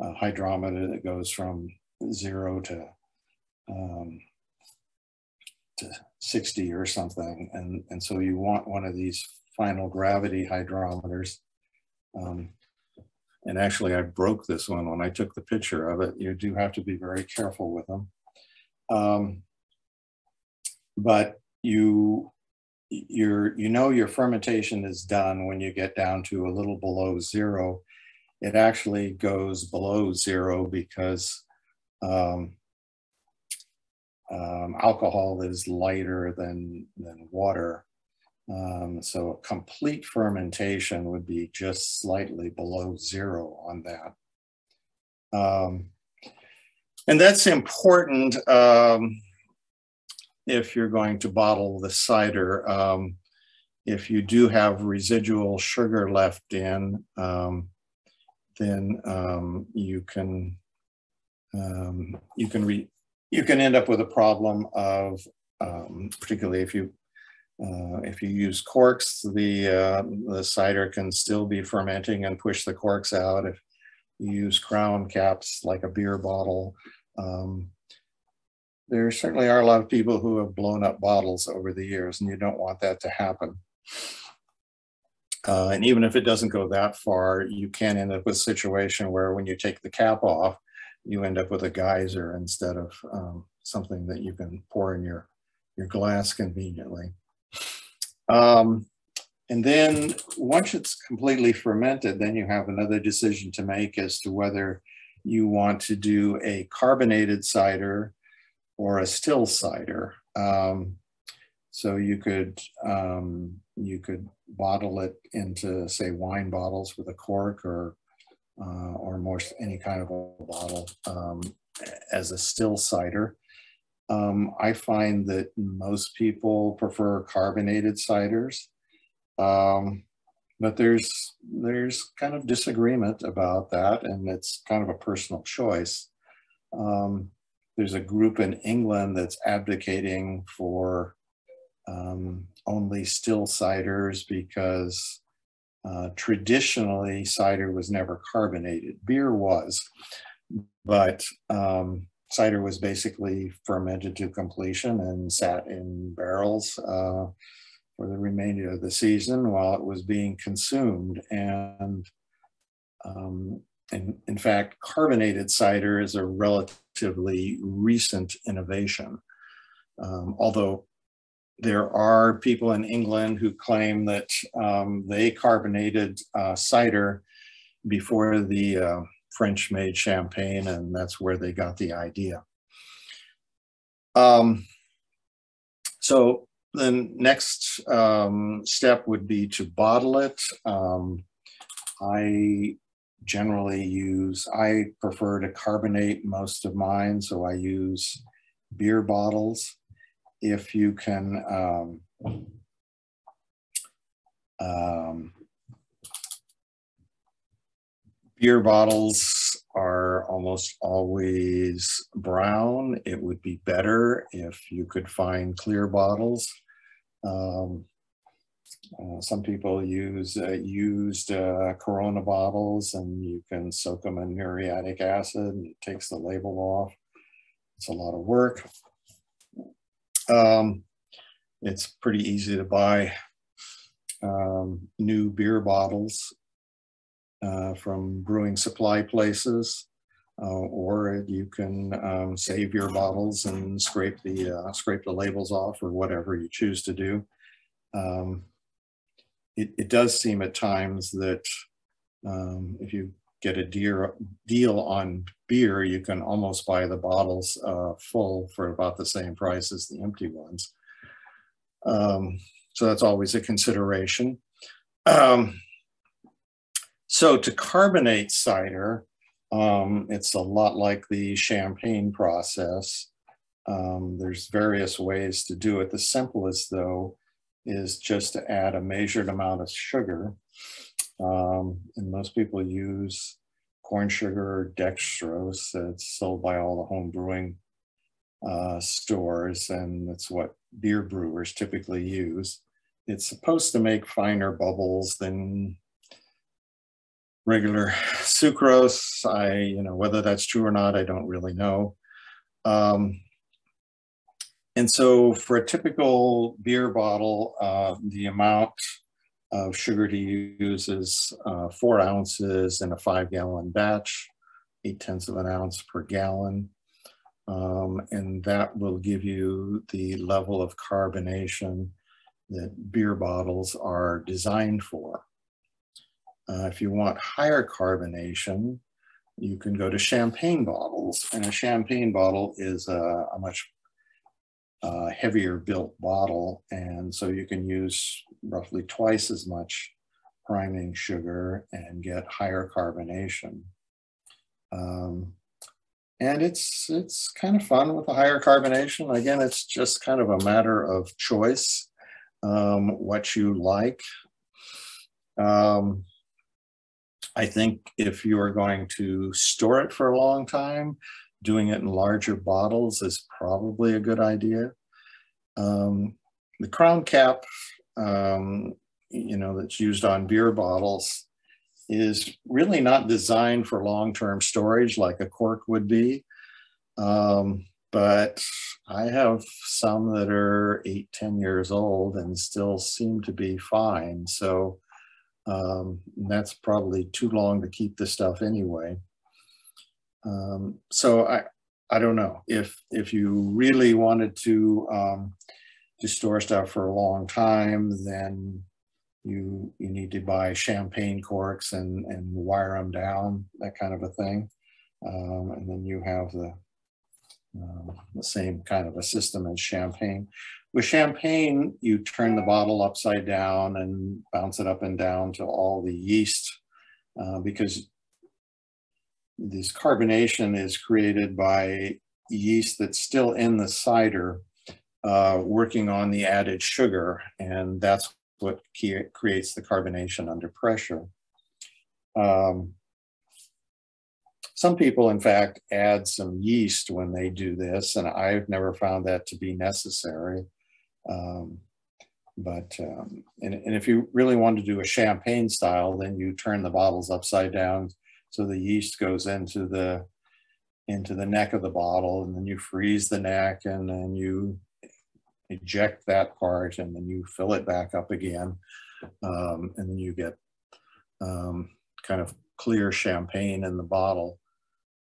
a hydrometer that goes from zero to, um, to 60 or something. And, and so you want one of these final gravity hydrometers. Um, and actually I broke this one when I took the picture of it. You do have to be very careful with them. Um, but you you're you know your fermentation is done when you get down to a little below zero it actually goes below zero because um, um, alcohol is lighter than than water um, so a complete fermentation would be just slightly below zero on that um, and that's important um, if you're going to bottle the cider. Um, if you do have residual sugar left in, um, then you can you can re you can end up with a problem of um, particularly if you uh, if you use corks, the uh, the cider can still be fermenting and push the corks out. If you use crown caps like a beer bottle, um, there certainly are a lot of people who have blown up bottles over the years, and you don't want that to happen. Uh, and even if it doesn't go that far, you can end up with a situation where when you take the cap off, you end up with a geyser instead of um, something that you can pour in your, your glass conveniently. Um, and then once it's completely fermented, then you have another decision to make as to whether you want to do a carbonated cider or a still cider. Um, so you could um, you could bottle it into say wine bottles with a cork or uh, or more any kind of a bottle um, as a still cider. Um, I find that most people prefer carbonated ciders. Um, but there's there's kind of disagreement about that and it's kind of a personal choice. Um, there's a group in England that's advocating for um, only still ciders because uh, traditionally cider was never carbonated. Beer was, but um, cider was basically fermented to completion and sat in barrels uh, for the remainder of the season while it was being consumed. And um, in, in fact, carbonated cider is a relatively recent innovation. Um, although there are people in England who claim that um, they carbonated uh, cider before the uh, French made champagne, and that's where they got the idea. Um, so the next um, step would be to bottle it. Um, I generally use, I prefer to carbonate most of mine, so I use beer bottles if you can um, um, beer bottles are almost always brown. It would be better if you could find clear bottles. Um, uh, some people use uh, used uh, Corona bottles and you can soak them in muriatic acid and it takes the label off. It's a lot of work. Um, it's pretty easy to buy um, new beer bottles uh, from brewing supply places, uh, or you can um, save your bottles and scrape the uh, scrape the labels off, or whatever you choose to do. Um, it, it, does seem at times that um, if you get a dear deal on beer, you can almost buy the bottles uh, full for about the same price as the empty ones. Um, so that's always a consideration. Um, so to carbonate cider, um, it's a lot like the champagne process. Um, there's various ways to do it. The simplest though is just to add a measured amount of sugar um, and most people use corn sugar dextrose that's sold by all the home brewing uh, stores, and that's what beer brewers typically use. It's supposed to make finer bubbles than regular sucrose. I, you know, whether that's true or not, I don't really know. Um, and so for a typical beer bottle, uh, the amount of sugar to use is uh, four ounces in a five gallon batch, eight tenths of an ounce per gallon. Um, and that will give you the level of carbonation that beer bottles are designed for. Uh, if you want higher carbonation, you can go to champagne bottles. And a champagne bottle is a, a much uh, heavier built bottle. And so you can use roughly twice as much priming sugar and get higher carbonation. Um, and it's, it's kind of fun with the higher carbonation. Again, it's just kind of a matter of choice, um, what you like. Um, I think if you are going to store it for a long time, doing it in larger bottles is probably a good idea. Um, the crown cap, um, you know, that's used on beer bottles is really not designed for long-term storage like a cork would be. Um, but I have some that are eight, 10 years old and still seem to be fine. So um, that's probably too long to keep the stuff anyway. Um, so I, I don't know if if you really wanted to um, to store stuff for a long time, then you you need to buy champagne corks and and wire them down, that kind of a thing, um, and then you have the uh, the same kind of a system as champagne. With champagne, you turn the bottle upside down and bounce it up and down to all the yeast uh, because this carbonation is created by yeast that's still in the cider uh, working on the added sugar, and that's what creates the carbonation under pressure. Um, some people, in fact, add some yeast when they do this, and I've never found that to be necessary. Um, but, um, and, and if you really want to do a champagne style, then you turn the bottles upside down so the yeast goes into the into the neck of the bottle and then you freeze the neck and then you eject that part and then you fill it back up again um, and then you get um, kind of clear champagne in the bottle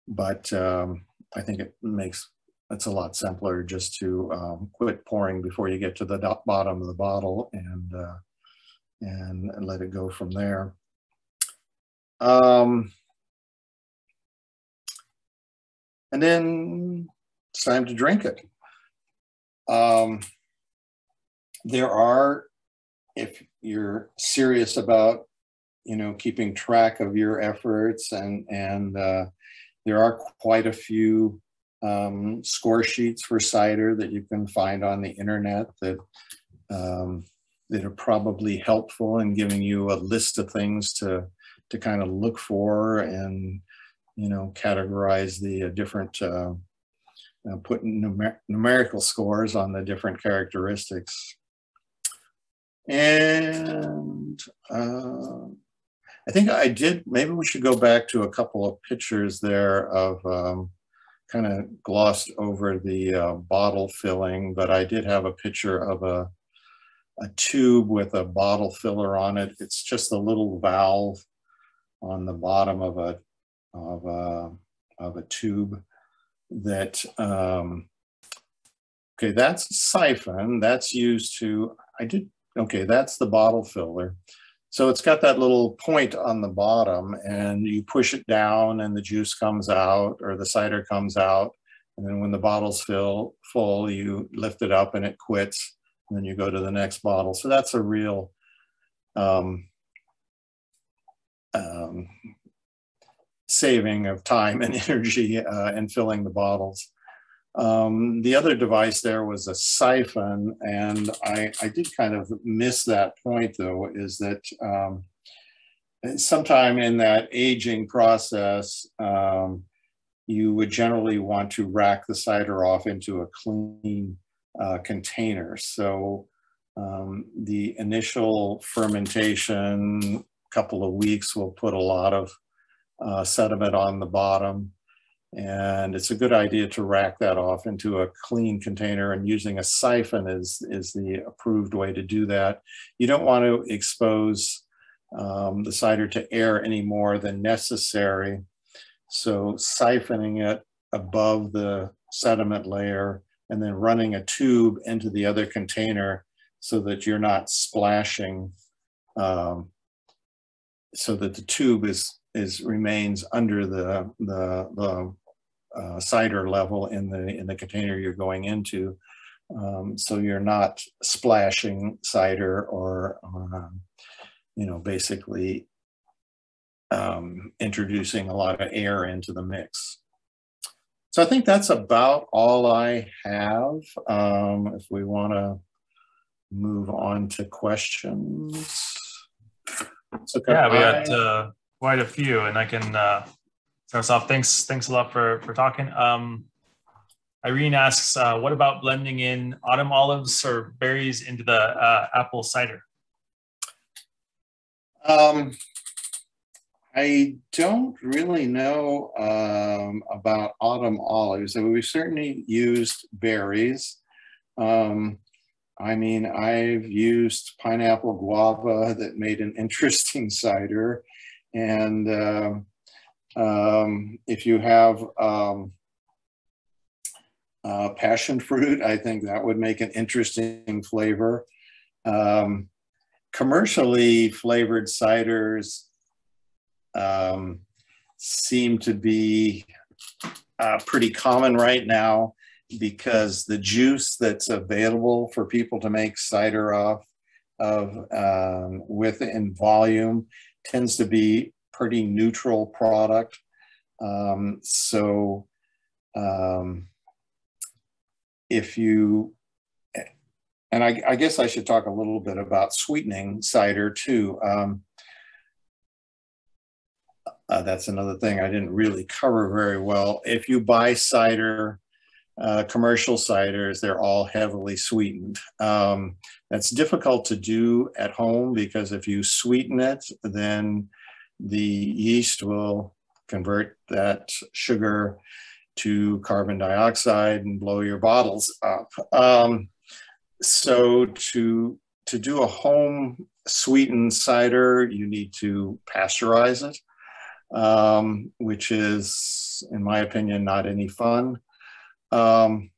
but um, I think it makes it's a lot simpler just to um, quit pouring before you get to the bottom of the bottle and uh, and, let it go from there. Um, and then it's time to drink it. Um, there are, if you're serious about, you know, keeping track of your efforts and, and uh, there are quite a few um, score sheets for cider that you can find on the internet that um, that are probably helpful in giving you a list of things to to kind of look for and you know categorize the uh, different uh, uh, put numer numerical scores on the different characteristics and uh, I think I did, maybe we should go back to a couple of pictures there of um, kind of glossed over the uh, bottle filling, but I did have a picture of a, a tube with a bottle filler on it. It's just a little valve on the bottom of a, of a, of a tube that, um, okay, that's siphon. That's used to, I did, okay, that's the bottle filler. So it's got that little point on the bottom and you push it down and the juice comes out or the cider comes out. And then when the bottle's fill, full, you lift it up and it quits. And then you go to the next bottle. So that's a real um, um, saving of time and (laughs) energy uh, in filling the bottles. Um, the other device there was a siphon, and I, I did kind of miss that point though, is that um, sometime in that aging process, um, you would generally want to rack the cider off into a clean uh, container. So um, the initial fermentation, couple of weeks, will put a lot of uh, sediment on the bottom. And it's a good idea to rack that off into a clean container and using a siphon is, is the approved way to do that. You don't want to expose um, the cider to air any more than necessary. So siphoning it above the sediment layer and then running a tube into the other container so that you're not splashing um, so that the tube is is remains under the the, the uh, cider level in the in the container you're going into. Um, so you're not splashing cider or, um, you know, basically um, introducing a lot of air into the mix. So I think that's about all I have. Um, if we want to move on to questions. So yeah, we got uh, quite a few, and I can uh, start us off. Thanks, thanks a lot for for talking. Um, Irene asks, uh, what about blending in autumn olives or berries into the uh, apple cider? Um, I don't really know um, about autumn olives. I mean, we certainly used berries. Um, I mean, I've used pineapple guava that made an (laughs) interesting cider. And uh, um, if you have um, uh, passion fruit, I think that would make an interesting flavor. Um, commercially flavored ciders um, seem to be uh, pretty common right now because the juice that's available for people to make cider off of um, with in volume tends to be pretty neutral product. Um, so um, if you, and I, I, guess I should talk a little bit about sweetening cider too. Um, uh, that's another thing I didn't really cover very well. If you buy cider, uh, commercial ciders, they're all heavily sweetened. Um, that's difficult to do at home because if you sweeten it, then the yeast will convert that sugar to carbon dioxide and blow your bottles up. Um, so to, to do a home sweetened cider, you need to pasteurize it, um, which is, in my opinion, not any fun. Um,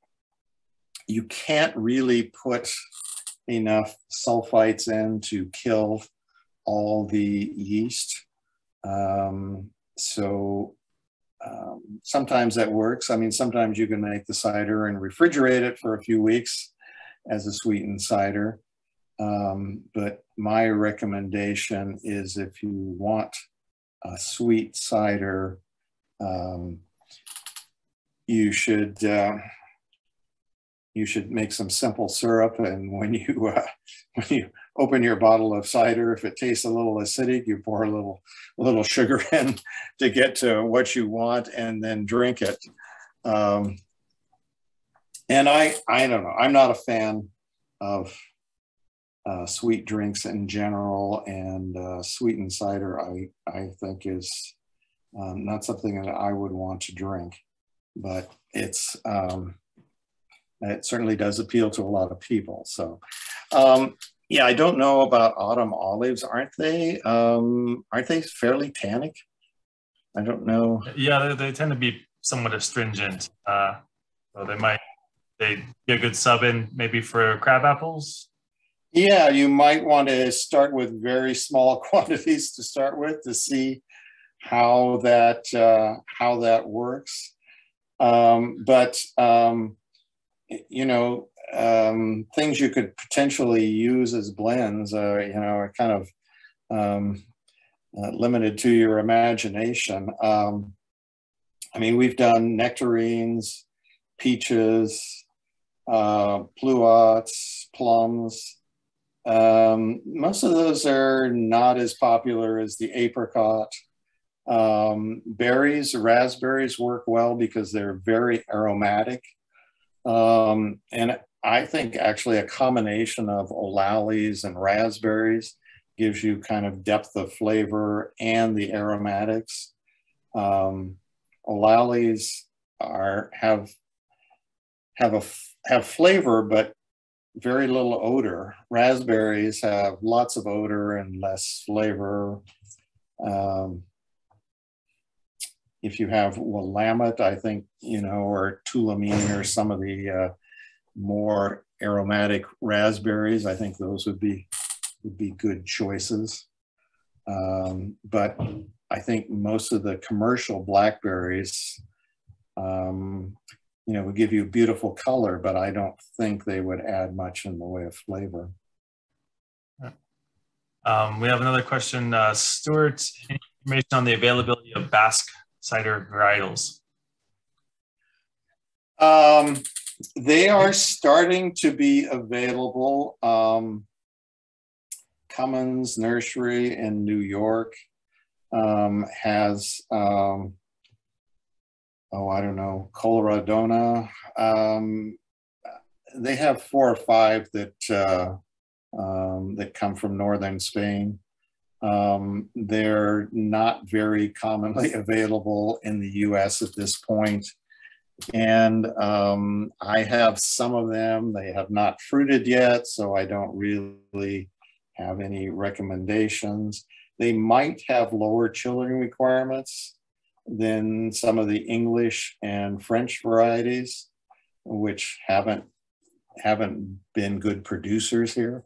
you can't really put enough sulfites in to kill all the yeast. Um, so um, sometimes that works. I mean, sometimes you can make the cider and refrigerate it for a few weeks as a sweetened cider. Um, but my recommendation is if you want a sweet cider, um, you should uh, you should make some simple syrup. And when you (laughs) uh, when you open your bottle of cider, if it tastes a little acidic, you pour a little little sugar (laughs) in to get to what you want, and then drink it. Um, and I I don't know. I'm not a fan of uh, sweet drinks in general, and uh, sweetened cider I I think is um, not something that I would want to drink, but it's um, it certainly does appeal to a lot of people. So, um, yeah, I don't know about autumn olives. Aren't they? Um, aren't they fairly tannic? I don't know. Yeah, they, they tend to be somewhat astringent. Uh, so they might they be a good sub in maybe for crab apples. Yeah, you might want to start with very small (laughs) quantities to start with to see how that uh, how that works. Um, but um, you know, um, things you could potentially use as blends, uh, you know, are kind of um, uh, limited to your imagination. Um, I mean, we've done nectarines, peaches, uh, pluots, plums. Um, most of those are not as popular as the apricot. Um, berries, raspberries work well because they're very aromatic. Um, and I think actually a combination of Olallies and raspberries gives you kind of depth of flavor and the aromatics. Um, Olallies are have have a have flavor but very little odor. Raspberries have lots of odor and less flavor. Um, if you have Willamette, I think, you know, or Tulameen or some of the uh, more aromatic raspberries, I think those would be would be good choices. Um, but I think most of the commercial blackberries, um, you know, would give you a beautiful color, but I don't think they would add much in the way of flavor. Um, we have another question. Uh, Stuart, information on the availability of Basque cider varietals? Um, they are starting to be available. Um, Cummins Nursery in New York um, has, um, oh, I don't know, Coloradona. Um, they have four or five that uh, um, that come from northern Spain. Um, they're not very commonly (laughs) available in the US at this point. And um, I have some of them. They have not fruited yet, so I don't really have any recommendations. They might have lower chilling requirements than some of the English and French varieties, which haven't haven't been good producers here.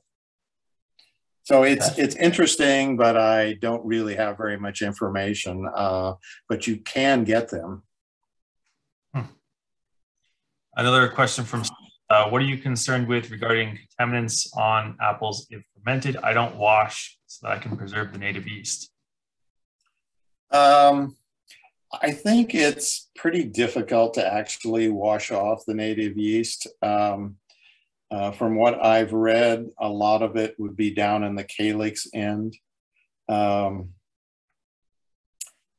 So it's it's interesting, but I don't really have very much information. Uh, but you can get them. Hmm. Another question from uh, What are you concerned with regarding contaminants on apples if fermented? I don't wash so that I can preserve the native yeast. Um, I think it's pretty difficult to actually wash off the native yeast. Um, uh, from what I've read, a lot of it would be down in the calyx end. Um,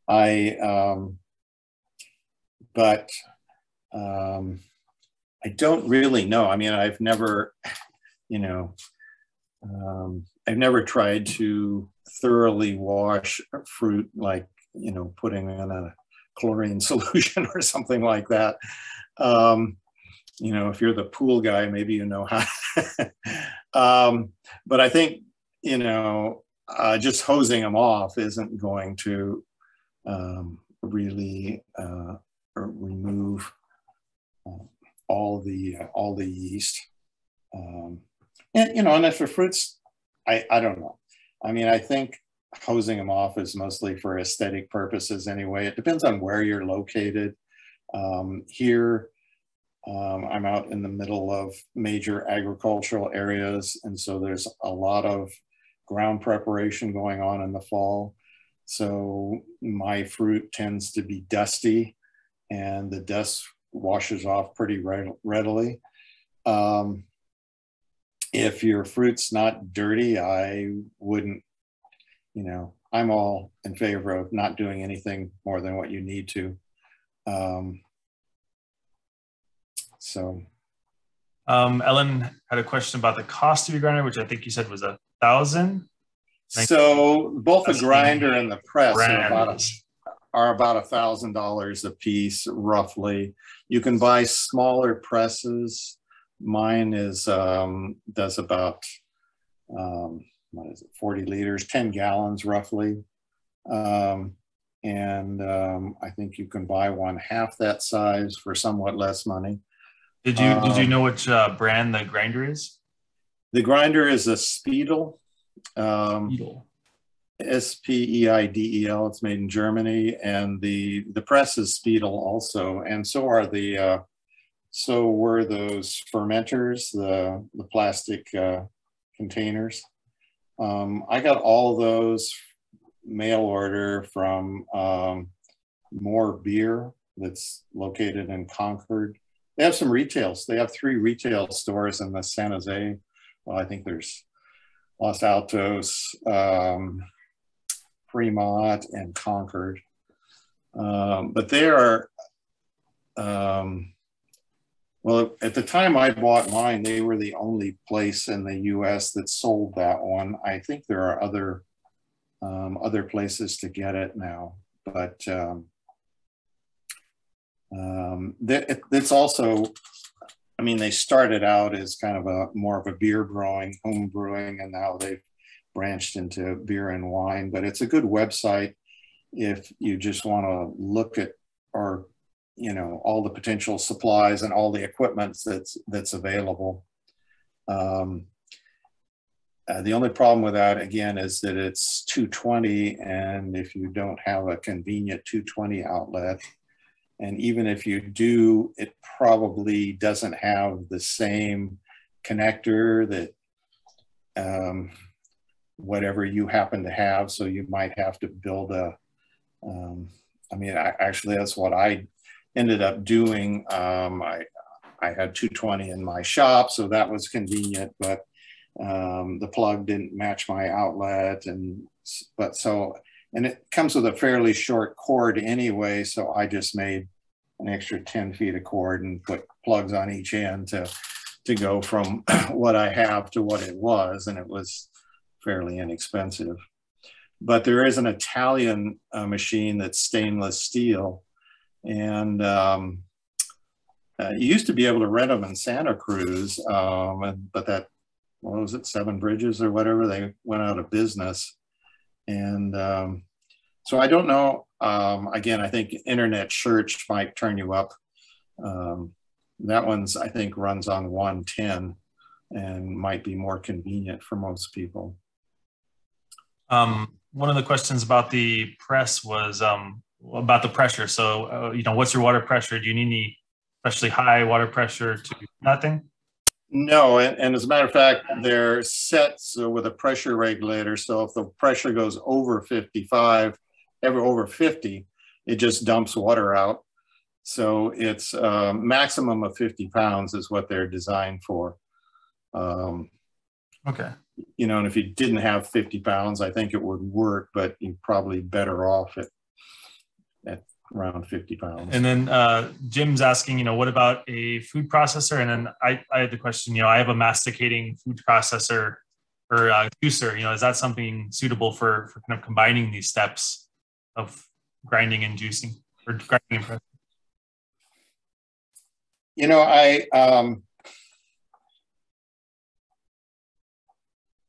I, um, but um, I don't really know. I mean, I've never, you know, um, I've never tried to thoroughly wash fruit like, you know, putting in a chlorine (laughs) solution or something like that. Um, you know, if you're the pool guy, maybe you know how. (laughs) um, but I think, you know, uh, just hosing them off isn't going to um, really uh, remove uh, all the uh, all the yeast. Um, and you know, and if the fruits, I I don't know. I mean, I think hosing them off is mostly for aesthetic purposes anyway. It depends on where you're located. Um, here, um, I'm out in the middle of major agricultural areas, and so there's a lot of ground preparation going on in the fall. So my fruit tends to be dusty, and the dust washes off pretty readily. Um, if your fruit's not dirty, I wouldn't, you know, I'm all in favor of not doing anything more than what you need to. Um, so. Um, Ellen had a question about the cost of your grinder, which I think you said was a thousand. So both the grinder and the press are about, a, are about a thousand dollars a piece, roughly. You can buy smaller presses. Mine is um, does about um, what is it, 40 liters, 10 gallons roughly. Um, and um, I think you can buy one half that size for somewhat less money. Did you did you um, know which uh, brand the grinder is? The grinder is a Speidel. Um. S P E I D E L. It's made in Germany, and the the press is Speidel also, and so are the uh, so were those fermenters, the the plastic uh, containers. Um, I got all of those mail order from um, More Beer that's located in Concord. They have some retails. They have three retail stores in the San Jose. Well, I think there's Los Altos, um, Fremont, and Concord. Um, but they are, um, well, at the time I bought mine, they were the only place in the U.S. that sold that one. I think there are other um, other places to get it now, but um, that, it's also I mean, they started out as kind of a more of a beer growing, home brewing, and now they've branched into beer and wine. But it's a good website if you just want to look at or you know all the potential supplies and all the equipment that's that's available. Um, uh, the only problem with that again is that it's 220, and if you don't have a convenient 220 outlet, and even if you do, it probably doesn't have the same connector that um, whatever you happen to have. So you might have to build a. Um, I mean, I, actually, that's what I ended up doing. Um, I, I had 220 in my shop, so that was convenient, but um, the plug didn't match my outlet. And, but so and it comes with a fairly short cord anyway. So I just made an extra 10 feet of cord and put plugs on each end to, to go from (clears throat) what I have to what it was. And it was fairly inexpensive. But there is an Italian uh, machine that's stainless steel. And um, uh, you used to be able to rent them in Santa Cruz, um, but that, what was it, Seven Bridges or whatever, they went out of business. And um, so I don't know. Um, again, I think internet search might turn you up. Um, that one's, I think, runs on 110 and might be more convenient for most people. Um, one of the questions about the press was um, about the pressure. So, uh, you know, what's your water pressure? Do you need any especially high water pressure to nothing? No, and, and, as a matter of fact, they're set so with a pressure regulator. So if the pressure goes over 55, ever over 50, it just dumps water out. So it's a maximum of 50 pounds is what they're designed for. Um, okay. You know, and if you didn't have 50 pounds, I think it would work, but you're probably better off at, at around 50 pounds. And then uh, Jim's asking, you know, what about a food processor? And then I, I had the question, you know, I have a masticating food processor or uh, juicer. You know, is that something suitable for for kind of combining these steps of grinding and juicing or grinding and? You know, I um,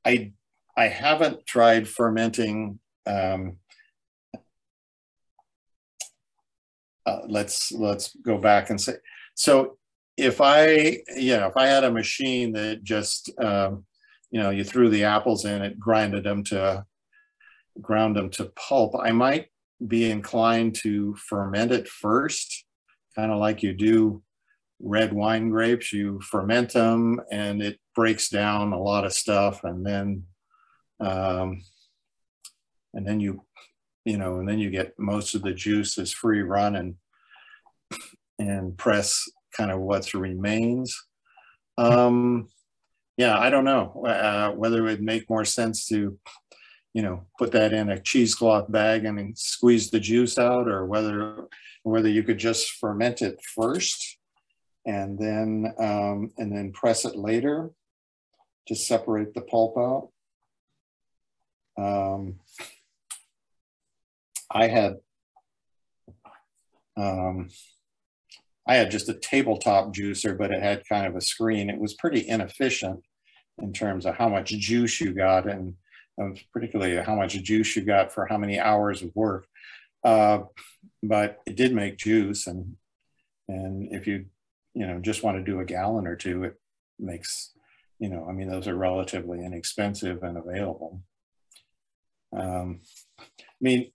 I I haven't tried fermenting. Um, uh, let's let's go back and say so. If I you know if I had a machine that just um, you know you threw the apples in, it grinded them to ground them to pulp. I might be inclined to ferment it first, kind of like you do red wine grapes. You ferment them and it breaks down a lot of stuff, and then um, and then you you know, and then you get most of the juice as free run and and press kind of what remains. Um, yeah, I don't know uh, whether it would make more sense to you know, put that in a cheesecloth bag and squeeze the juice out, or whether whether you could just ferment it first and then um, and then press it later to separate the pulp out. Um, I had um, I had just a tabletop juicer, but it had kind of a screen. It was pretty inefficient in terms of how much juice you got and particularly how much juice you got for how many hours of work. Uh, but it did make juice, and and if you you know just want to do a gallon or two, it makes you know I mean those are relatively inexpensive and available. Um, I mean,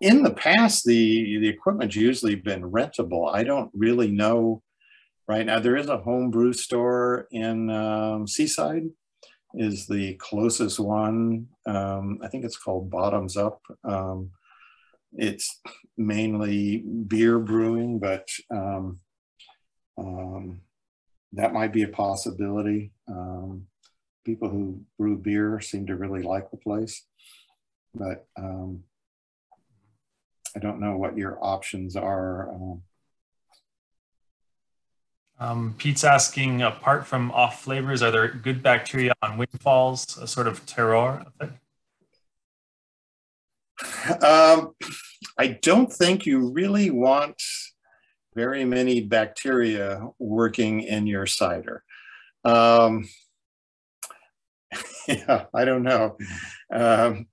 in the past, the the equipment's usually been rentable. I don't really know right now. There is a homebrew store in um, Seaside is the closest one. Um, I think it's called Bottoms Up. Um, it's mainly beer brewing, but um, um that might be a possibility. Um, people who brew beer seem to really like the place, but I don't know what your options are. Um, Pete's asking, apart from off flavors, are there good bacteria on windfalls, a sort of terroir effect? Um, I don't think you really want very many bacteria working in your cider. Um, (laughs) yeah, I don't know. Um,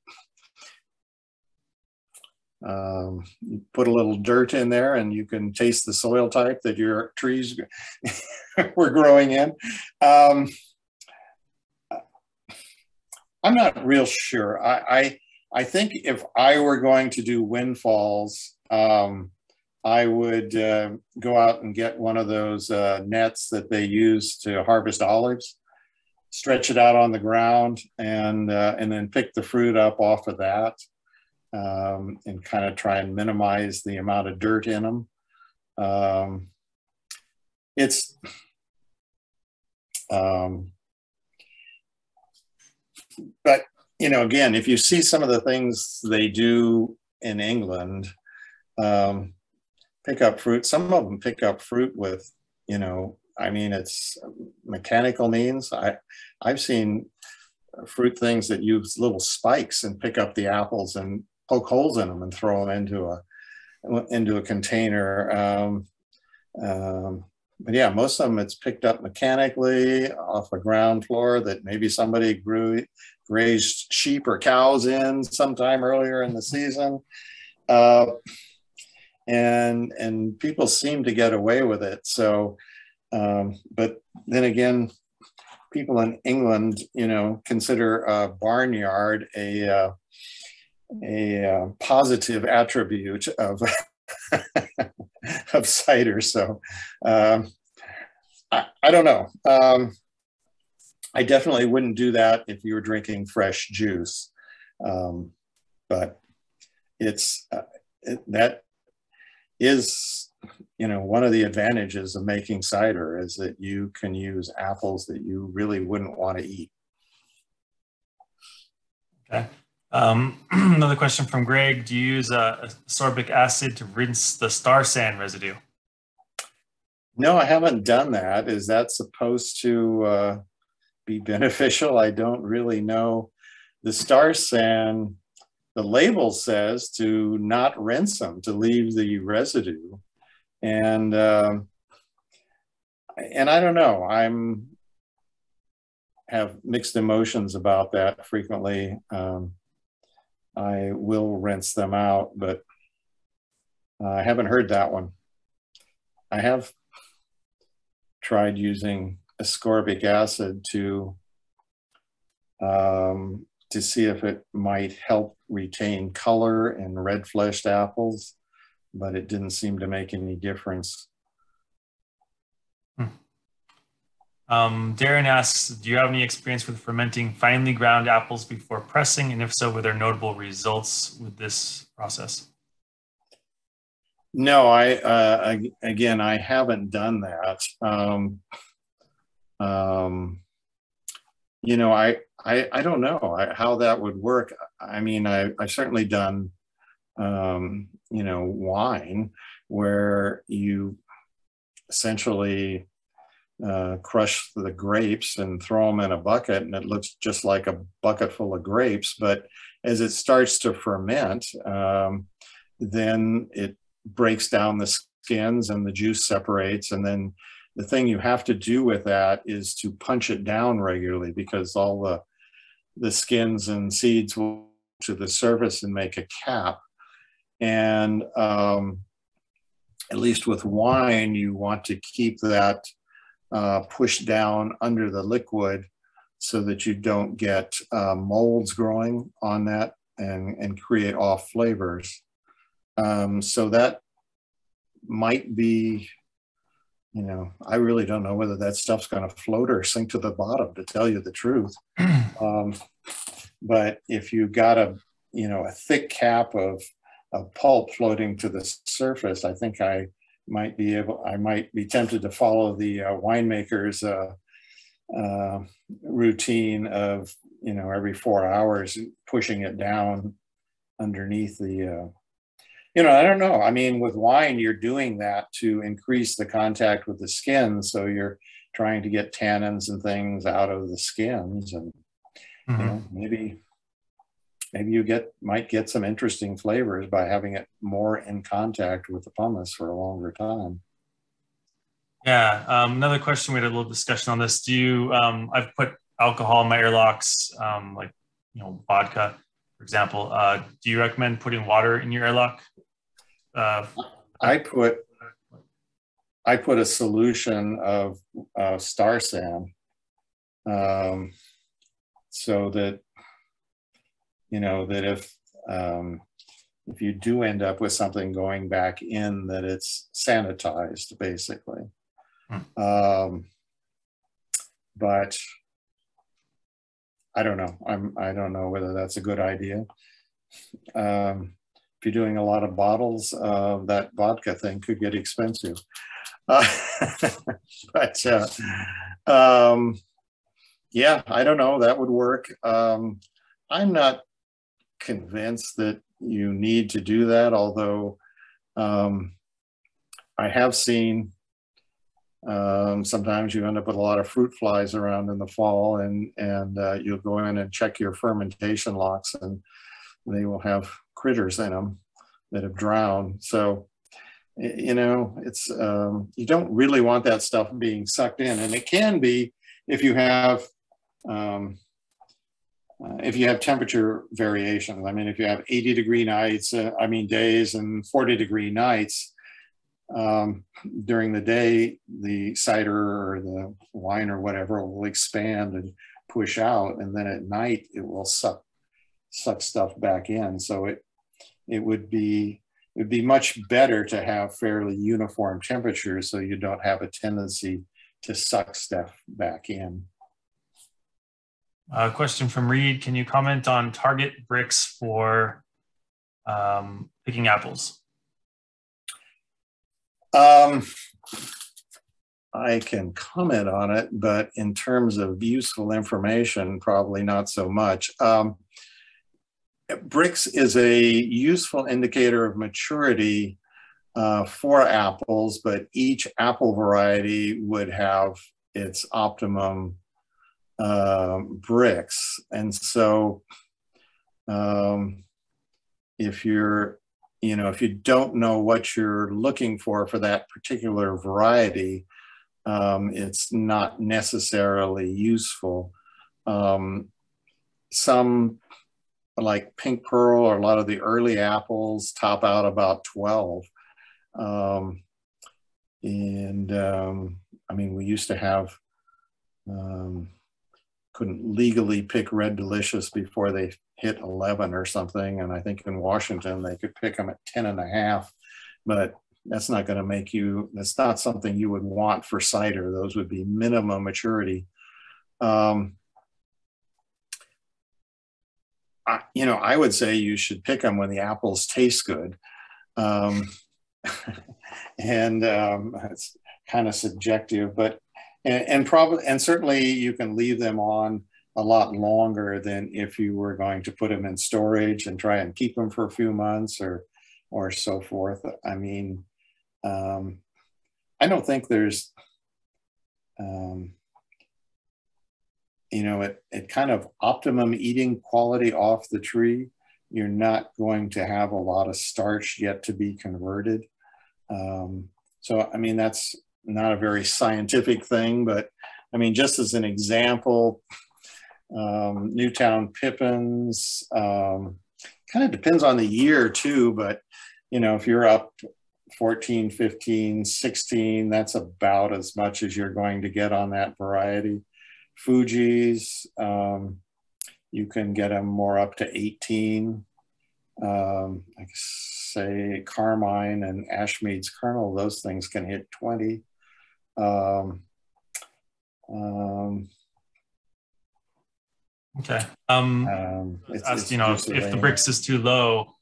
um, you put a little dirt in there and you can taste the soil type that your trees (laughs) were growing in. Um, I'm not real sure. I, I, I, think if I were going to do windfalls, um, I would uh, go out and get one of those uh, nets that they use to harvest olives, stretch it out on the ground, and uh, and then pick the fruit up off of that um, and kind of try and minimize the amount of dirt in them. Um, it's um, but you know, again, if you see some of the things they do in England, um, pick up fruit. Some of them pick up fruit with, you know, I mean, it's mechanical means. I I've seen fruit things that use little spikes and pick up the apples and poke holes in them and throw them into a into a container. Um, um, but yeah, most of them it's picked up mechanically off a ground floor that maybe somebody grew grazed sheep or cows in sometime earlier in the season. Uh, and and people seem to get away with it. So, um, but then again, people in England, you know, consider a barnyard a uh, a uh, positive attribute of (laughs) of cider. So um, I, I, don't know. Um, I definitely wouldn't do that if you were drinking fresh juice. Um, but it's uh, it, that is you know one of the advantages of making cider is that you can use apples that you really wouldn't want to eat okay um, (clears throat) another question from greg. Do you use uh, ascorbic acid to rinse the Star San residue? No i haven't done that. Is that supposed to uh, be (laughs) beneficial? I don't really know. The Star San, the label says to not rinse them, to leave the residue. And, um, and I don't know, I'm, have mixed emotions about that frequently. Um, I will rinse them out, but I haven't heard that one. I have tried using ascorbic acid to um, to see if it might help retain color in red fleshed apples, but it didn't seem to make any difference. Hmm. Um, Darren asks, do you have any experience with fermenting finely ground apples before pressing? And if so, were there notable results with this process? No, I, uh, again, I haven't done that. Um, um, you know, I, I, I don't know how that would work. I mean, I, I've certainly done, um, you know, wine where you essentially uh, crush the grapes and throw them in a bucket and it looks just like a bucket full of grapes. But as it starts to ferment, um, then it breaks down the skins and the juice separates and then the thing you have to do with that is to punch it down regularly because all the the skins and seeds will to the surface and make a cap. And um, at least with wine, you want to keep that uh, pushed down under the liquid so that you don't get uh, molds growing on that and, and create off flavors. Um, so that might be you know, I really don't know whether that stuff's going to float or sink to the bottom, to tell you the truth. (clears throat) um, but if you got a, you know, a thick cap of, of pulp floating to the surface, I think I might be able, I might be tempted to follow the uh, winemaker's uh, uh, routine of, you know, every four hours pushing it down underneath the uh, you know, I don't know. I mean, with wine, you're doing that to increase the contact with the skin. So you're trying to get tannins and things out of the skins. And mm-hmm. you know, maybe maybe you get might get some interesting flavors by having it more in contact with the pomace for a longer time. Yeah. Um, another question. We had a little discussion on this. Do you? Um, I've put alcohol in my airlocks, um, like you know, vodka, for example. Uh, do you recommend putting water in your airlock? Uh, I put I put a solution of uh, star san um, so that you know that if um, if you do end up with something going back in that it's sanitized basically hmm. um, but I don't know I'm I don't know whether that's a good idea um, if you're doing a lot of bottles, uh, that vodka thing could get expensive. Uh, (laughs) but uh, um, yeah, I don't know. That would work. Um, I'm not convinced that you need to do that, although um, I have seen um, sometimes you end up with a lot of fruit flies around in the fall, and and uh, you'll go in and check your fermentation locks, and they will have critters in them that have drowned. So, you know, it's um, you don't really want that stuff being sucked in, and it can be if you have um, uh, if you have temperature variations. I mean, if you have 80 degree nights, uh, I mean days, and 40 degree nights. Um, during the day, the cider or the wine or whatever will expand and push out, and then at night it will suck suck stuff back in. So it it would be it would be much better to have fairly uniform temperatures so you don't have a tendency to suck stuff back in. A question from Reed, can you comment on target Brix for um, picking apples? Um, I can comment on it, but in terms of useful information, probably not so much. Um, Brix is a useful indicator of maturity uh, for apples, but each apple variety would have its optimum uh, Brix. And so um, if you're, you know, if you don't know what you're looking for for that particular variety, um, it's not necessarily useful. Um, some like pink pearl or a lot of the early apples top out about 12. Um, and um, I mean, we used to have, um, couldn't legally pick Red Delicious before they hit 11 or something. And I think in Washington, they could pick them at 10 and a half, but that's not going to make you, that's not something you would want for cider. Those would be minimum maturity. Um, I, you know, I would say you should pick them when the apples taste good. Um, (laughs) and um, it's kind of subjective, but and, and probably and certainly you can leave them on a lot longer than if you were going to put them in storage and try and keep them for a few months or or so forth. I mean, um, I don't think there's, um, you know, at, at kind of optimum eating quality off the tree, you're not going to have a lot of starch yet to be converted. Um, so, I mean, that's not a very scientific thing, but I mean, just as an example, um, Newtown Pippins, um, kind of depends on the year too, but you know, if you're up 14, 15, 16, that's about as much as you're going to get on that variety. Fuji's, um, you can get them more up to 18. Um, like say Karmijn and Ashmead's kernel, those things can hit 20. Um, um, okay. Um, um it's, ask, it's you know, if, if the Brix is too low,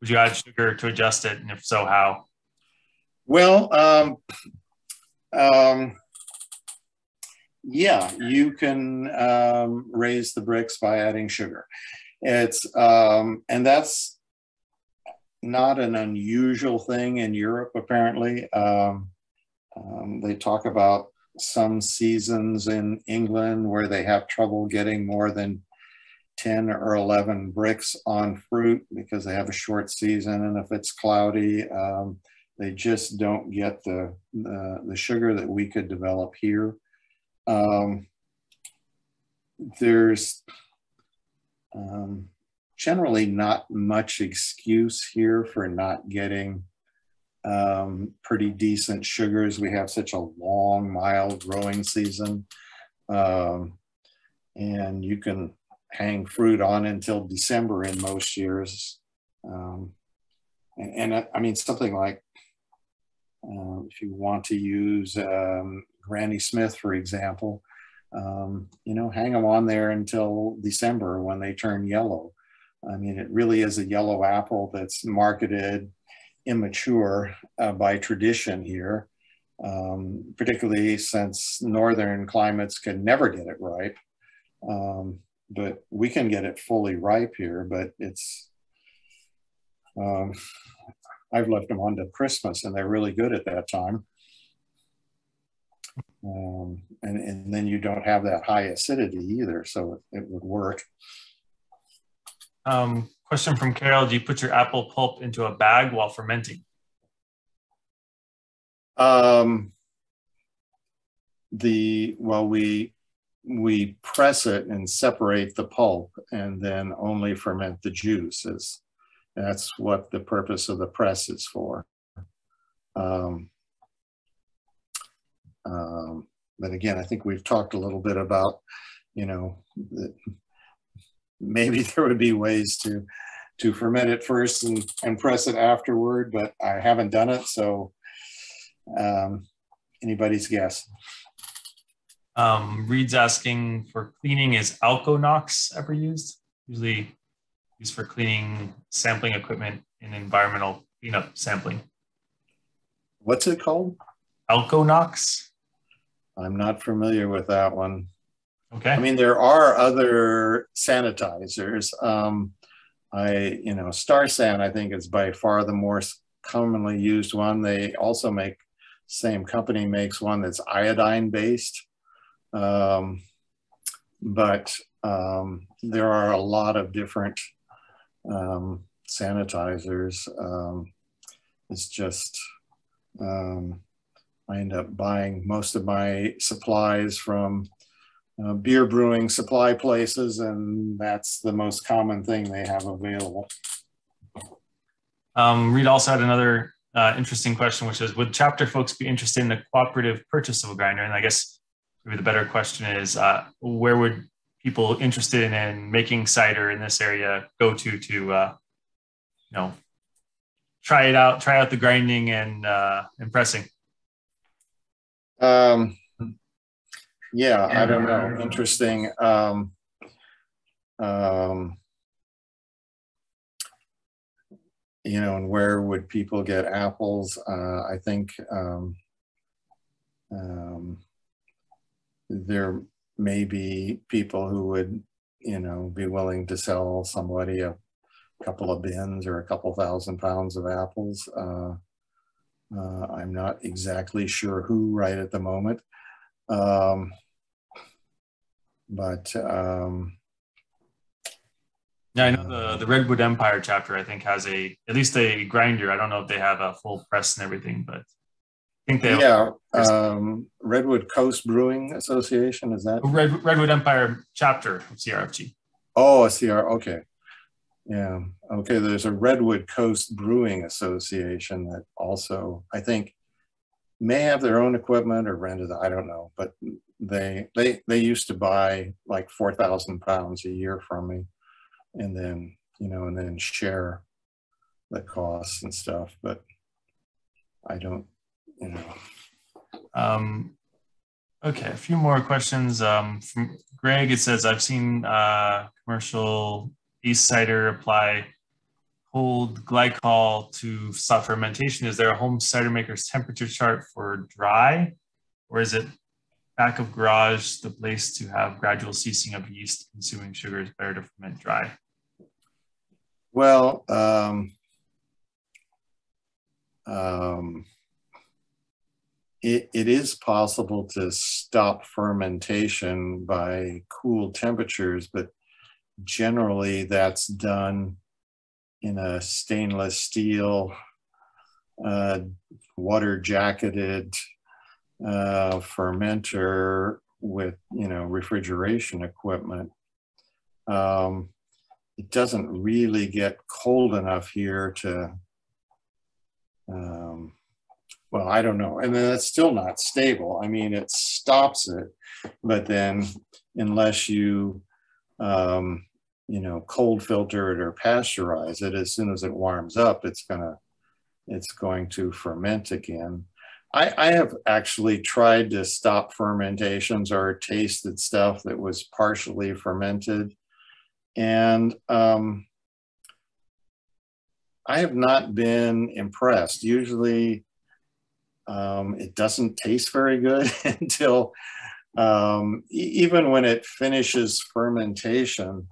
would you add sugar to adjust it? And if so, how? Well, um, um, yeah, you can um, raise the Brix by adding sugar. It's um, and that's not an unusual thing in Europe. Apparently, um, um, they talk about some seasons in England where they have trouble getting more than 10 or 11 Brix on fruit because they have a short season. And if it's cloudy, um, they just don't get the, the, the, sugar that we could develop here. Um, there's um, generally not much excuse here for not getting um, pretty decent sugars. We have such a long, mild growing season. Um, and you can hang fruit on until December in most years. Um, and, and I, I, mean, something like uh, if you want to use um, Granny Smith, for example, um, you know, hang them on there until December when they turn yellow. I mean, it really is a yellow apple that's marketed immature uh, by tradition here, um, particularly since northern climates can never get it ripe. Um, but we can get it fully ripe here, but it's, um, I've left them on to Christmas and they're really good at that time. Um, and, and then you don't have that high acidity either, so it, it would work. Um, question from Carol, do you put your apple pulp into a bag while fermenting? Um, the, well, we, we press it and separate the pulp and then only ferment the juices. That's what the purpose of the press is for. Um, um, but again, I think we've talked a little bit about, you know, maybe (laughs) there would be ways to to ferment it first and, and press it afterward, but I haven't done it, so um, anybody's guess. Um, Reed's asking for cleaning, is Alconox ever used? Usually used for cleaning sampling equipment in environmental cleanup sampling. What's it called? Alconox. I'm not familiar with that one. Okay. I mean, there are other sanitizers. Um, I, you know, Starsan, I think, is by far the more commonly used one. They also make, same company makes one that's iodine based. Um, but um, there are a lot of different um, sanitizers. Um, it's just, um, I end up buying most of my supplies from uh, beer brewing supply places, and that's the most common thing they have available. Um, Reed also had another uh, interesting question, which is, would chapter folks be interested in the cooperative purchase of a grinder? And I guess maybe the better question is, uh, where would people interested in making cider in this area go to to, uh, you know, try it out, try out the grinding and uh, and pressing? Um, yeah, I don't know. Interesting. Um, um, you know, and where would people get apples? Uh, I think um, um, there may be people who would, you know, be willing to sell somebody a couple of bins or a couple thousand pounds of apples. Uh, uh, I'm not exactly sure who right at the moment. Um, but um, yeah, I know the the Redwood Empire chapter. I think has a at least a grinder. I don't know if they have a full press and everything, but I think they. Yeah, um, Redwood Coast Brewing Association is that Red, Redwood Empire chapter of CRFG. Oh, a CR. Okay. Yeah. Okay. There's a Redwood Coast Brewing Association that also, I think, may have their own equipment or rented. I don't know, but they they they used to buy like four thousand pounds a year from me, and then you know, and then share the costs and stuff. But I don't, you know. Um, okay, a few more questions um, from Greg. It says I've seen uh, commercial yeast cider apply cold glycol to stop fermentation. Is there a home cider maker's temperature chart for dry, or is it back of garage the place to have gradual ceasing of yeast consuming sugar is better to ferment dry? Well, um, um, it, it is possible to stop fermentation by cool temperatures, but generally that's done in a stainless steel, uh, water jacketed uh, fermenter with, you know, refrigeration equipment. Um, it doesn't really get cold enough here to, um, well, I don't know. And then it's still not stable. I mean, it stops it, but then unless you um, you know, cold filter it or pasteurize it, as soon as it warms up, it's gonna, it's going to ferment again. I, I have actually tried to stop fermentations or tasted stuff that was partially fermented. And um, I have not been impressed. Usually um, it doesn't taste very good (laughs) until um, even when it finishes fermentation,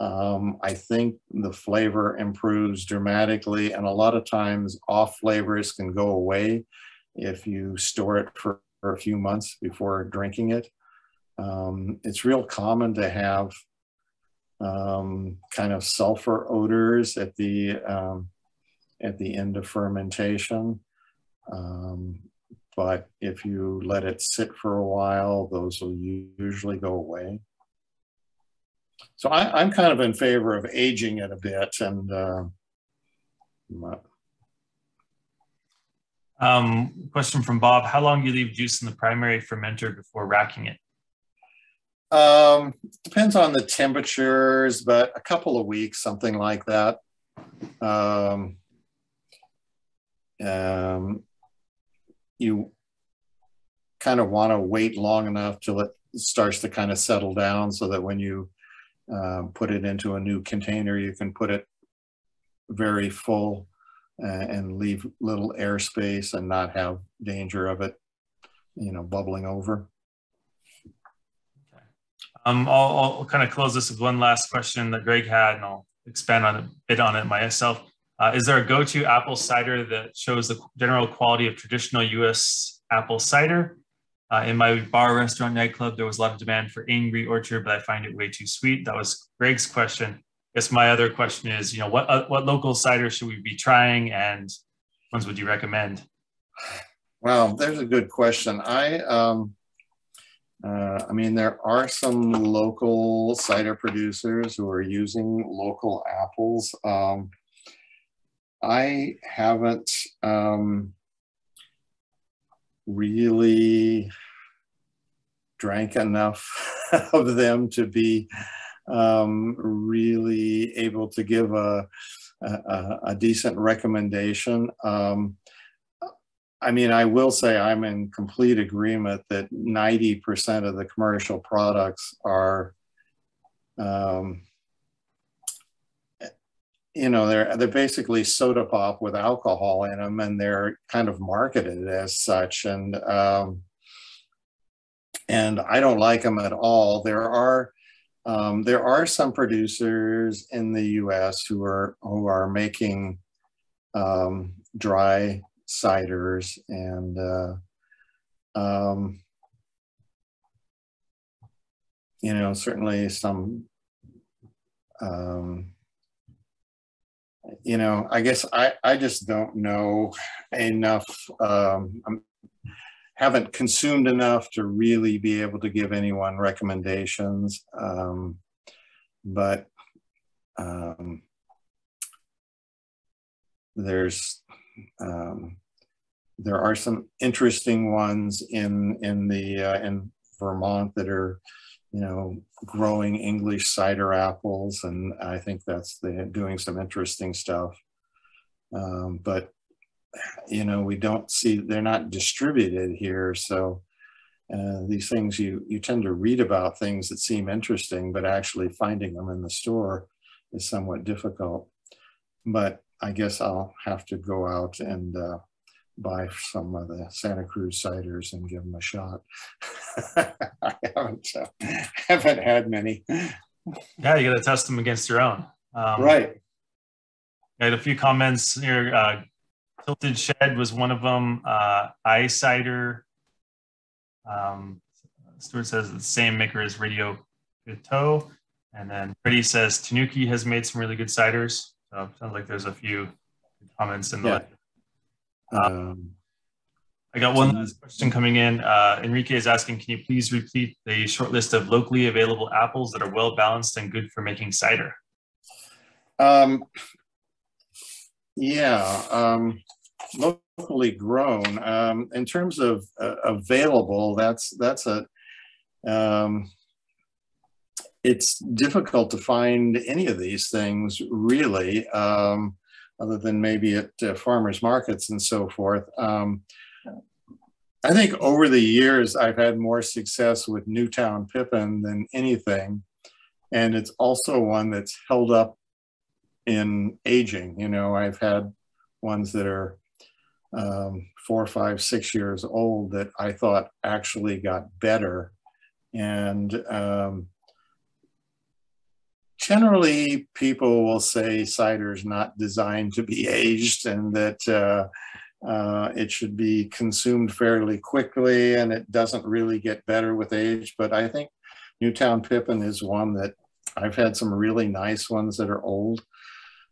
um, I think the flavor improves dramatically. And a lot of times off flavors can go away if you store it for, for a few months before drinking it. Um, it's real common to have um, kind of sulfur odors at the, um, at the end of fermentation. Um, but if you let it sit for a while, those will usually go away. So I, am kind of in favor of aging it a bit and uh, um, question from Bob, how long do you leave juice in the primary fermenter before racking it? Um, depends on the temperatures, but a couple of weeks, something like that. Um, um, you kind of want to wait long enough till it starts to kind of settle down so that when you uh, put it into a new container. You can put it very full and leave little airspace and not have danger of it, you know, bubbling over. Okay. Um, I'll, I'll kind of close this with one last question that Greg had, and I'll expand on a bit on it myself. Uh, is there a go-to apple cider that shows the general quality of traditional U.S. apple cider? Uh, in my bar, restaurant, nightclub, there was a lot of demand for Angry Orchard, but I find it way too sweet. That was Greg's question guess my other question is, you know, what uh, what local cider should we be trying, and ones would you recommend? Well, there's a good question. I um, uh, I mean, there are some local cider producers who are using local apples. Um, I haven't um, really drank enough (laughs) of them to be um, really able to give a, a, a decent recommendation. Um, I mean, I will say I'm in complete agreement that 90% of the commercial products are, um, you know, they're they're basically soda pop with alcohol in them, and they're kind of marketed as such. And um, and I don't like them at all. There are um, there are some producers in the U.S. who are who are making um, dry ciders and uh, um, you know certainly some um, you know I guess I I just don't know enough. Um, haven't consumed enough to really be able to give anyone recommendations. Um, but um, there's um, there are some interesting ones in in the uh, in Vermont that are you know growing English cider apples, and I think that's the doing some interesting stuff. Um, but you know, we don't see, they're not distributed here. So uh, these things, you, you tend to read about things that seem interesting, but actually finding them in the store is somewhat difficult. But I guess I'll have to go out and uh, buy some of the Santa Cruz ciders and give them a shot. (laughs) I haven't, uh, haven't had many. Yeah, you got to test them against your own. Um, right. I had a few comments here. Uh, Tilted Shed was one of them. Uh, Eye Cider. Um, Stuart says the same maker as Radio Toe. And then Freddie says Tanuki has made some really good ciders. So sounds like there's a few comments in the. Yeah. Um, I got one last question coming in. Uh, Enrique is asking, can you please repeat the short list of locally available apples that are well balanced and good for making cider? Um, yeah, um, locally grown. Um, in terms of uh, available, that's that's a um, it's difficult to find any of these things really, um, other than maybe at uh, farmers markets and so forth. Um, I think over the years, I've had more success with Newtown Pippin than anything. And it's also one that's held up in aging. You know, I've had ones that are um, four, five, six years old that I thought actually got better. And um, generally, people will say cider is not designed to be (laughs) aged and that uh, uh, it should be consumed fairly quickly and it doesn't really get better with age. But I think Newtown Pippin is one that I've had some really nice ones that are old.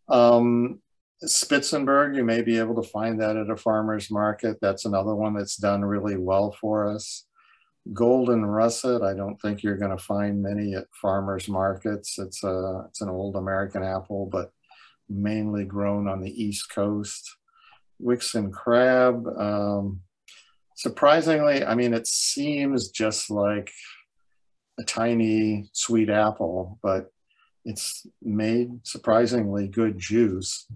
Um, Spitzenberg, you may be able to find that at a farmer's market. That's another one that's done really well for us. Golden Russet, I don't think you're going to find many at farmers markets. It's a it's an old American apple, but mainly grown on the East Coast. Wickson Crab, um, surprisingly, I mean, it seems just like a tiny sweet apple, but it's made surprisingly good juice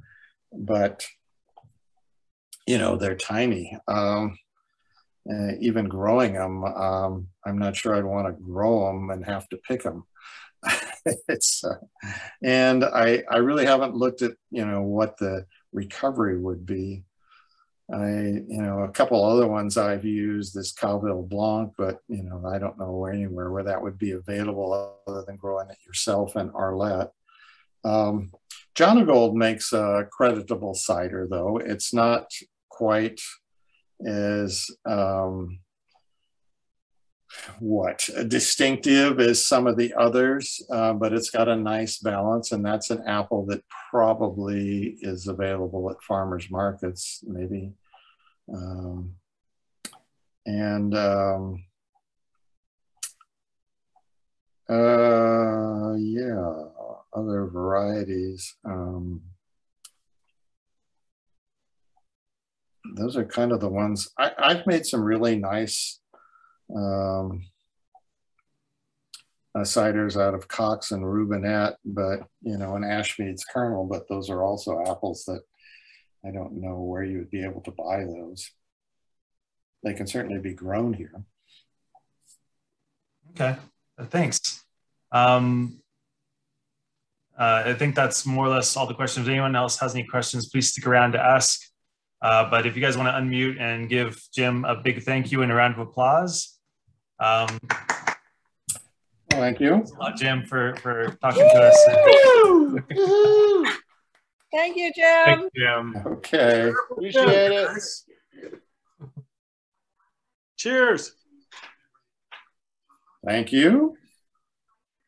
but you know they're tiny. Um, uh, even growing them, um, I'm not sure I'd want to grow them and have to pick them. (laughs) it's uh, and I I really haven't looked at you know what the recovery would be. I you know a couple other ones I've used this Calville Blanc, but you know I don't know anywhere where that would be available other than growing it yourself in Arlette. Um, Jonagold makes a creditable cider though. It's not quite as um, what distinctive as some of the others, uh, but it's got a nice balance, and that's an apple that probably is available at farmers markets, maybe. Um, and um, uh, yeah, other varieties. Um, those are kind of the ones I, I've made some really nice um, uh, ciders out of Cox and Rubinette, but you know, an Ashmead's kernel, but those are also apples that I don't know where you would be able to buy those. They can certainly be grown here. Okay, thanks. Um, uh, I think that's more or less all the questions. If anyone else has any questions, please stick around to ask. Uh, but if you guys want to unmute and give Jim a big thank you and a round of applause. Um, thank you. lot, Jim, for, for talking to us. thank you, Jim. Thank you, Jim. Okay. Appreciate it. Cheers. Thank you.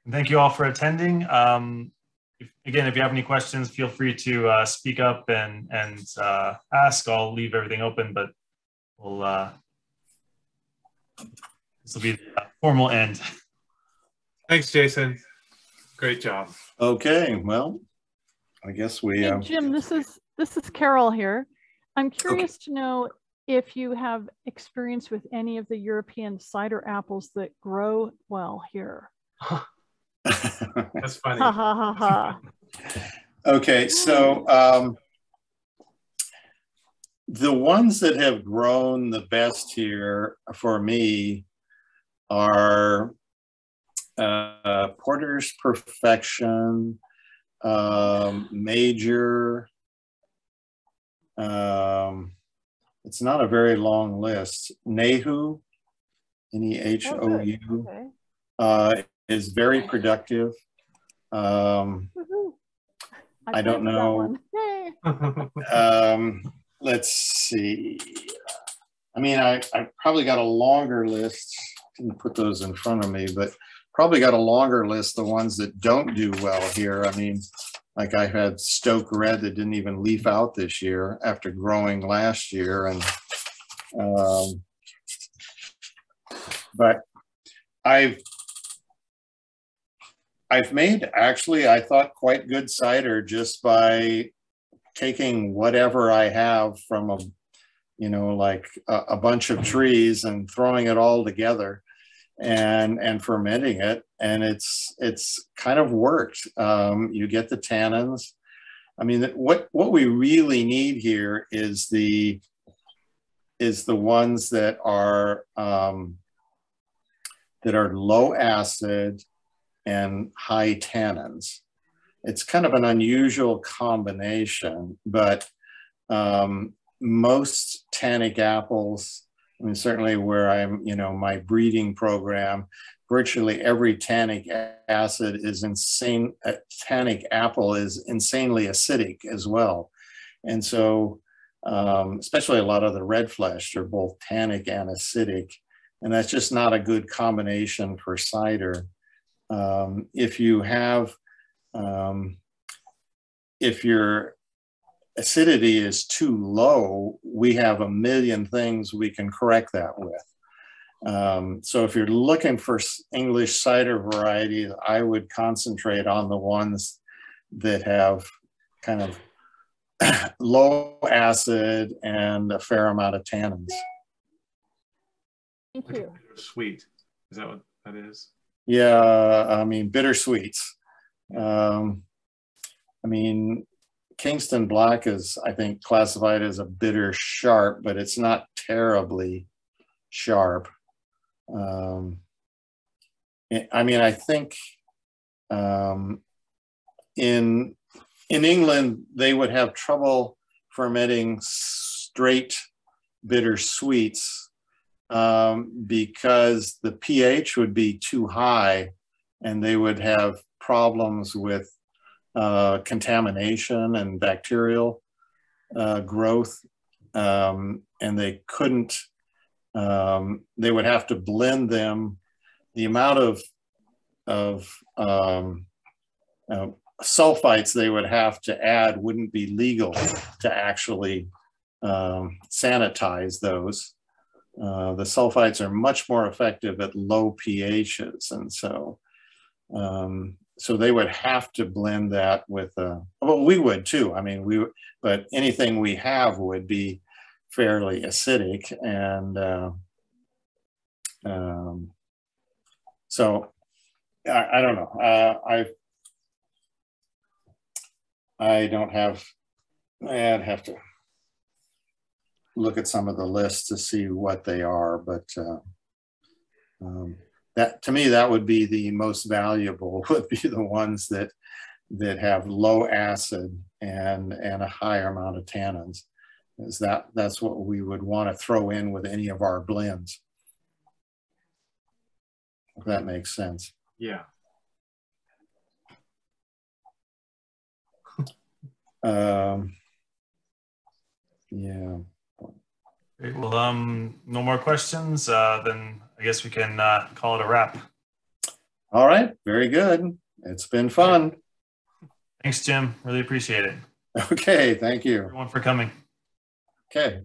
Thank you all for attending. Um, if, again, if you have any questions, feel free to uh, speak up and and uh, ask. I'll leave everything open, but we'll uh, this will be the formal end. Thanks, Jason. Great job. Okay, well, I guess we. Hey, Jim, this is this is Carol here. I'm curious okay. to know if you have experience with any of the European cider apples that grow well here. (laughs) That's funny. Ha ha ha ha. Okay, so um, the ones that have grown the best here for me are uh, Porter's Perfection, um, Major. Um, it's not a very long list. Nehou, N E H O U. Uh, is very productive. Um, I, I don't know. (laughs) um, let's see. I mean, I, I probably got a longer list. Didn't put those in front of me, but probably got a longer list. The ones that don't do well here. I mean, like I had Stoke Red that didn't even leaf out this year after growing last year, and um, but I've I've made actually, I thought, quite good cider just by taking whatever I have from a, you know, like a, a bunch of trees and throwing it all together and and fermenting it. And it's it's kind of worked. Um, you get the tannins. I mean what what we really need here is the is the ones that are um, that are low acid and high tannins. It's kind of an unusual combination, but um, most tannic apples, I mean, certainly where I'm, you know, my breeding program, virtually every tannic acid is insane, uh, tannic apple is insanely acidic as well. And so, um, especially a lot of the red flesh are both tannic and acidic. And that's just not a good combination for cider. Um, if you have, um, if your acidity is too low, we have a million things we can correct that with. Um, so if you're looking for English cider varieties, I would concentrate on the ones that have kind of (clears throat) low acid and a fair amount of tannins. Thank you. Sweet. Is that what that is? Yeah, I mean, bittersweets. Um, I mean, Kingston Black is, I think, classified as a bitter sharp, but it's not terribly sharp. Um, I mean, I think um, in in England, they would have trouble fermenting straight bitter sweets um, because the pH would be too high and they would have problems with uh, contamination and bacterial uh, growth. Um, and they couldn't, um, they would have to blend them. The amount of, of um, uh, sulfites they would have to add wouldn't be legal to actually um, sanitize those. Uh, the sulfites are much more effective at low pHs. And so, um, so they would have to blend that with, uh, well, we would too. I mean, we, but anything we have would be fairly acidic. And uh, um, so I, I, don't know. Uh, I I don't have, I'd have to look at some of the lists to see what they are, but uh, um, that to me, that would be the most valuable (laughs) would be the ones that that have low acid and and a higher amount of tannins is that that's what we would want to throw in with any of our blends. If that makes sense. Yeah. Um yeah Great. Well, um, no more questions. Uh, then I guess we can uh, call it a wrap. All right. Very good. It's been fun. Thanks, Jim. Really appreciate it. (laughs) Okay. Thank you. Everyone for coming. Okay.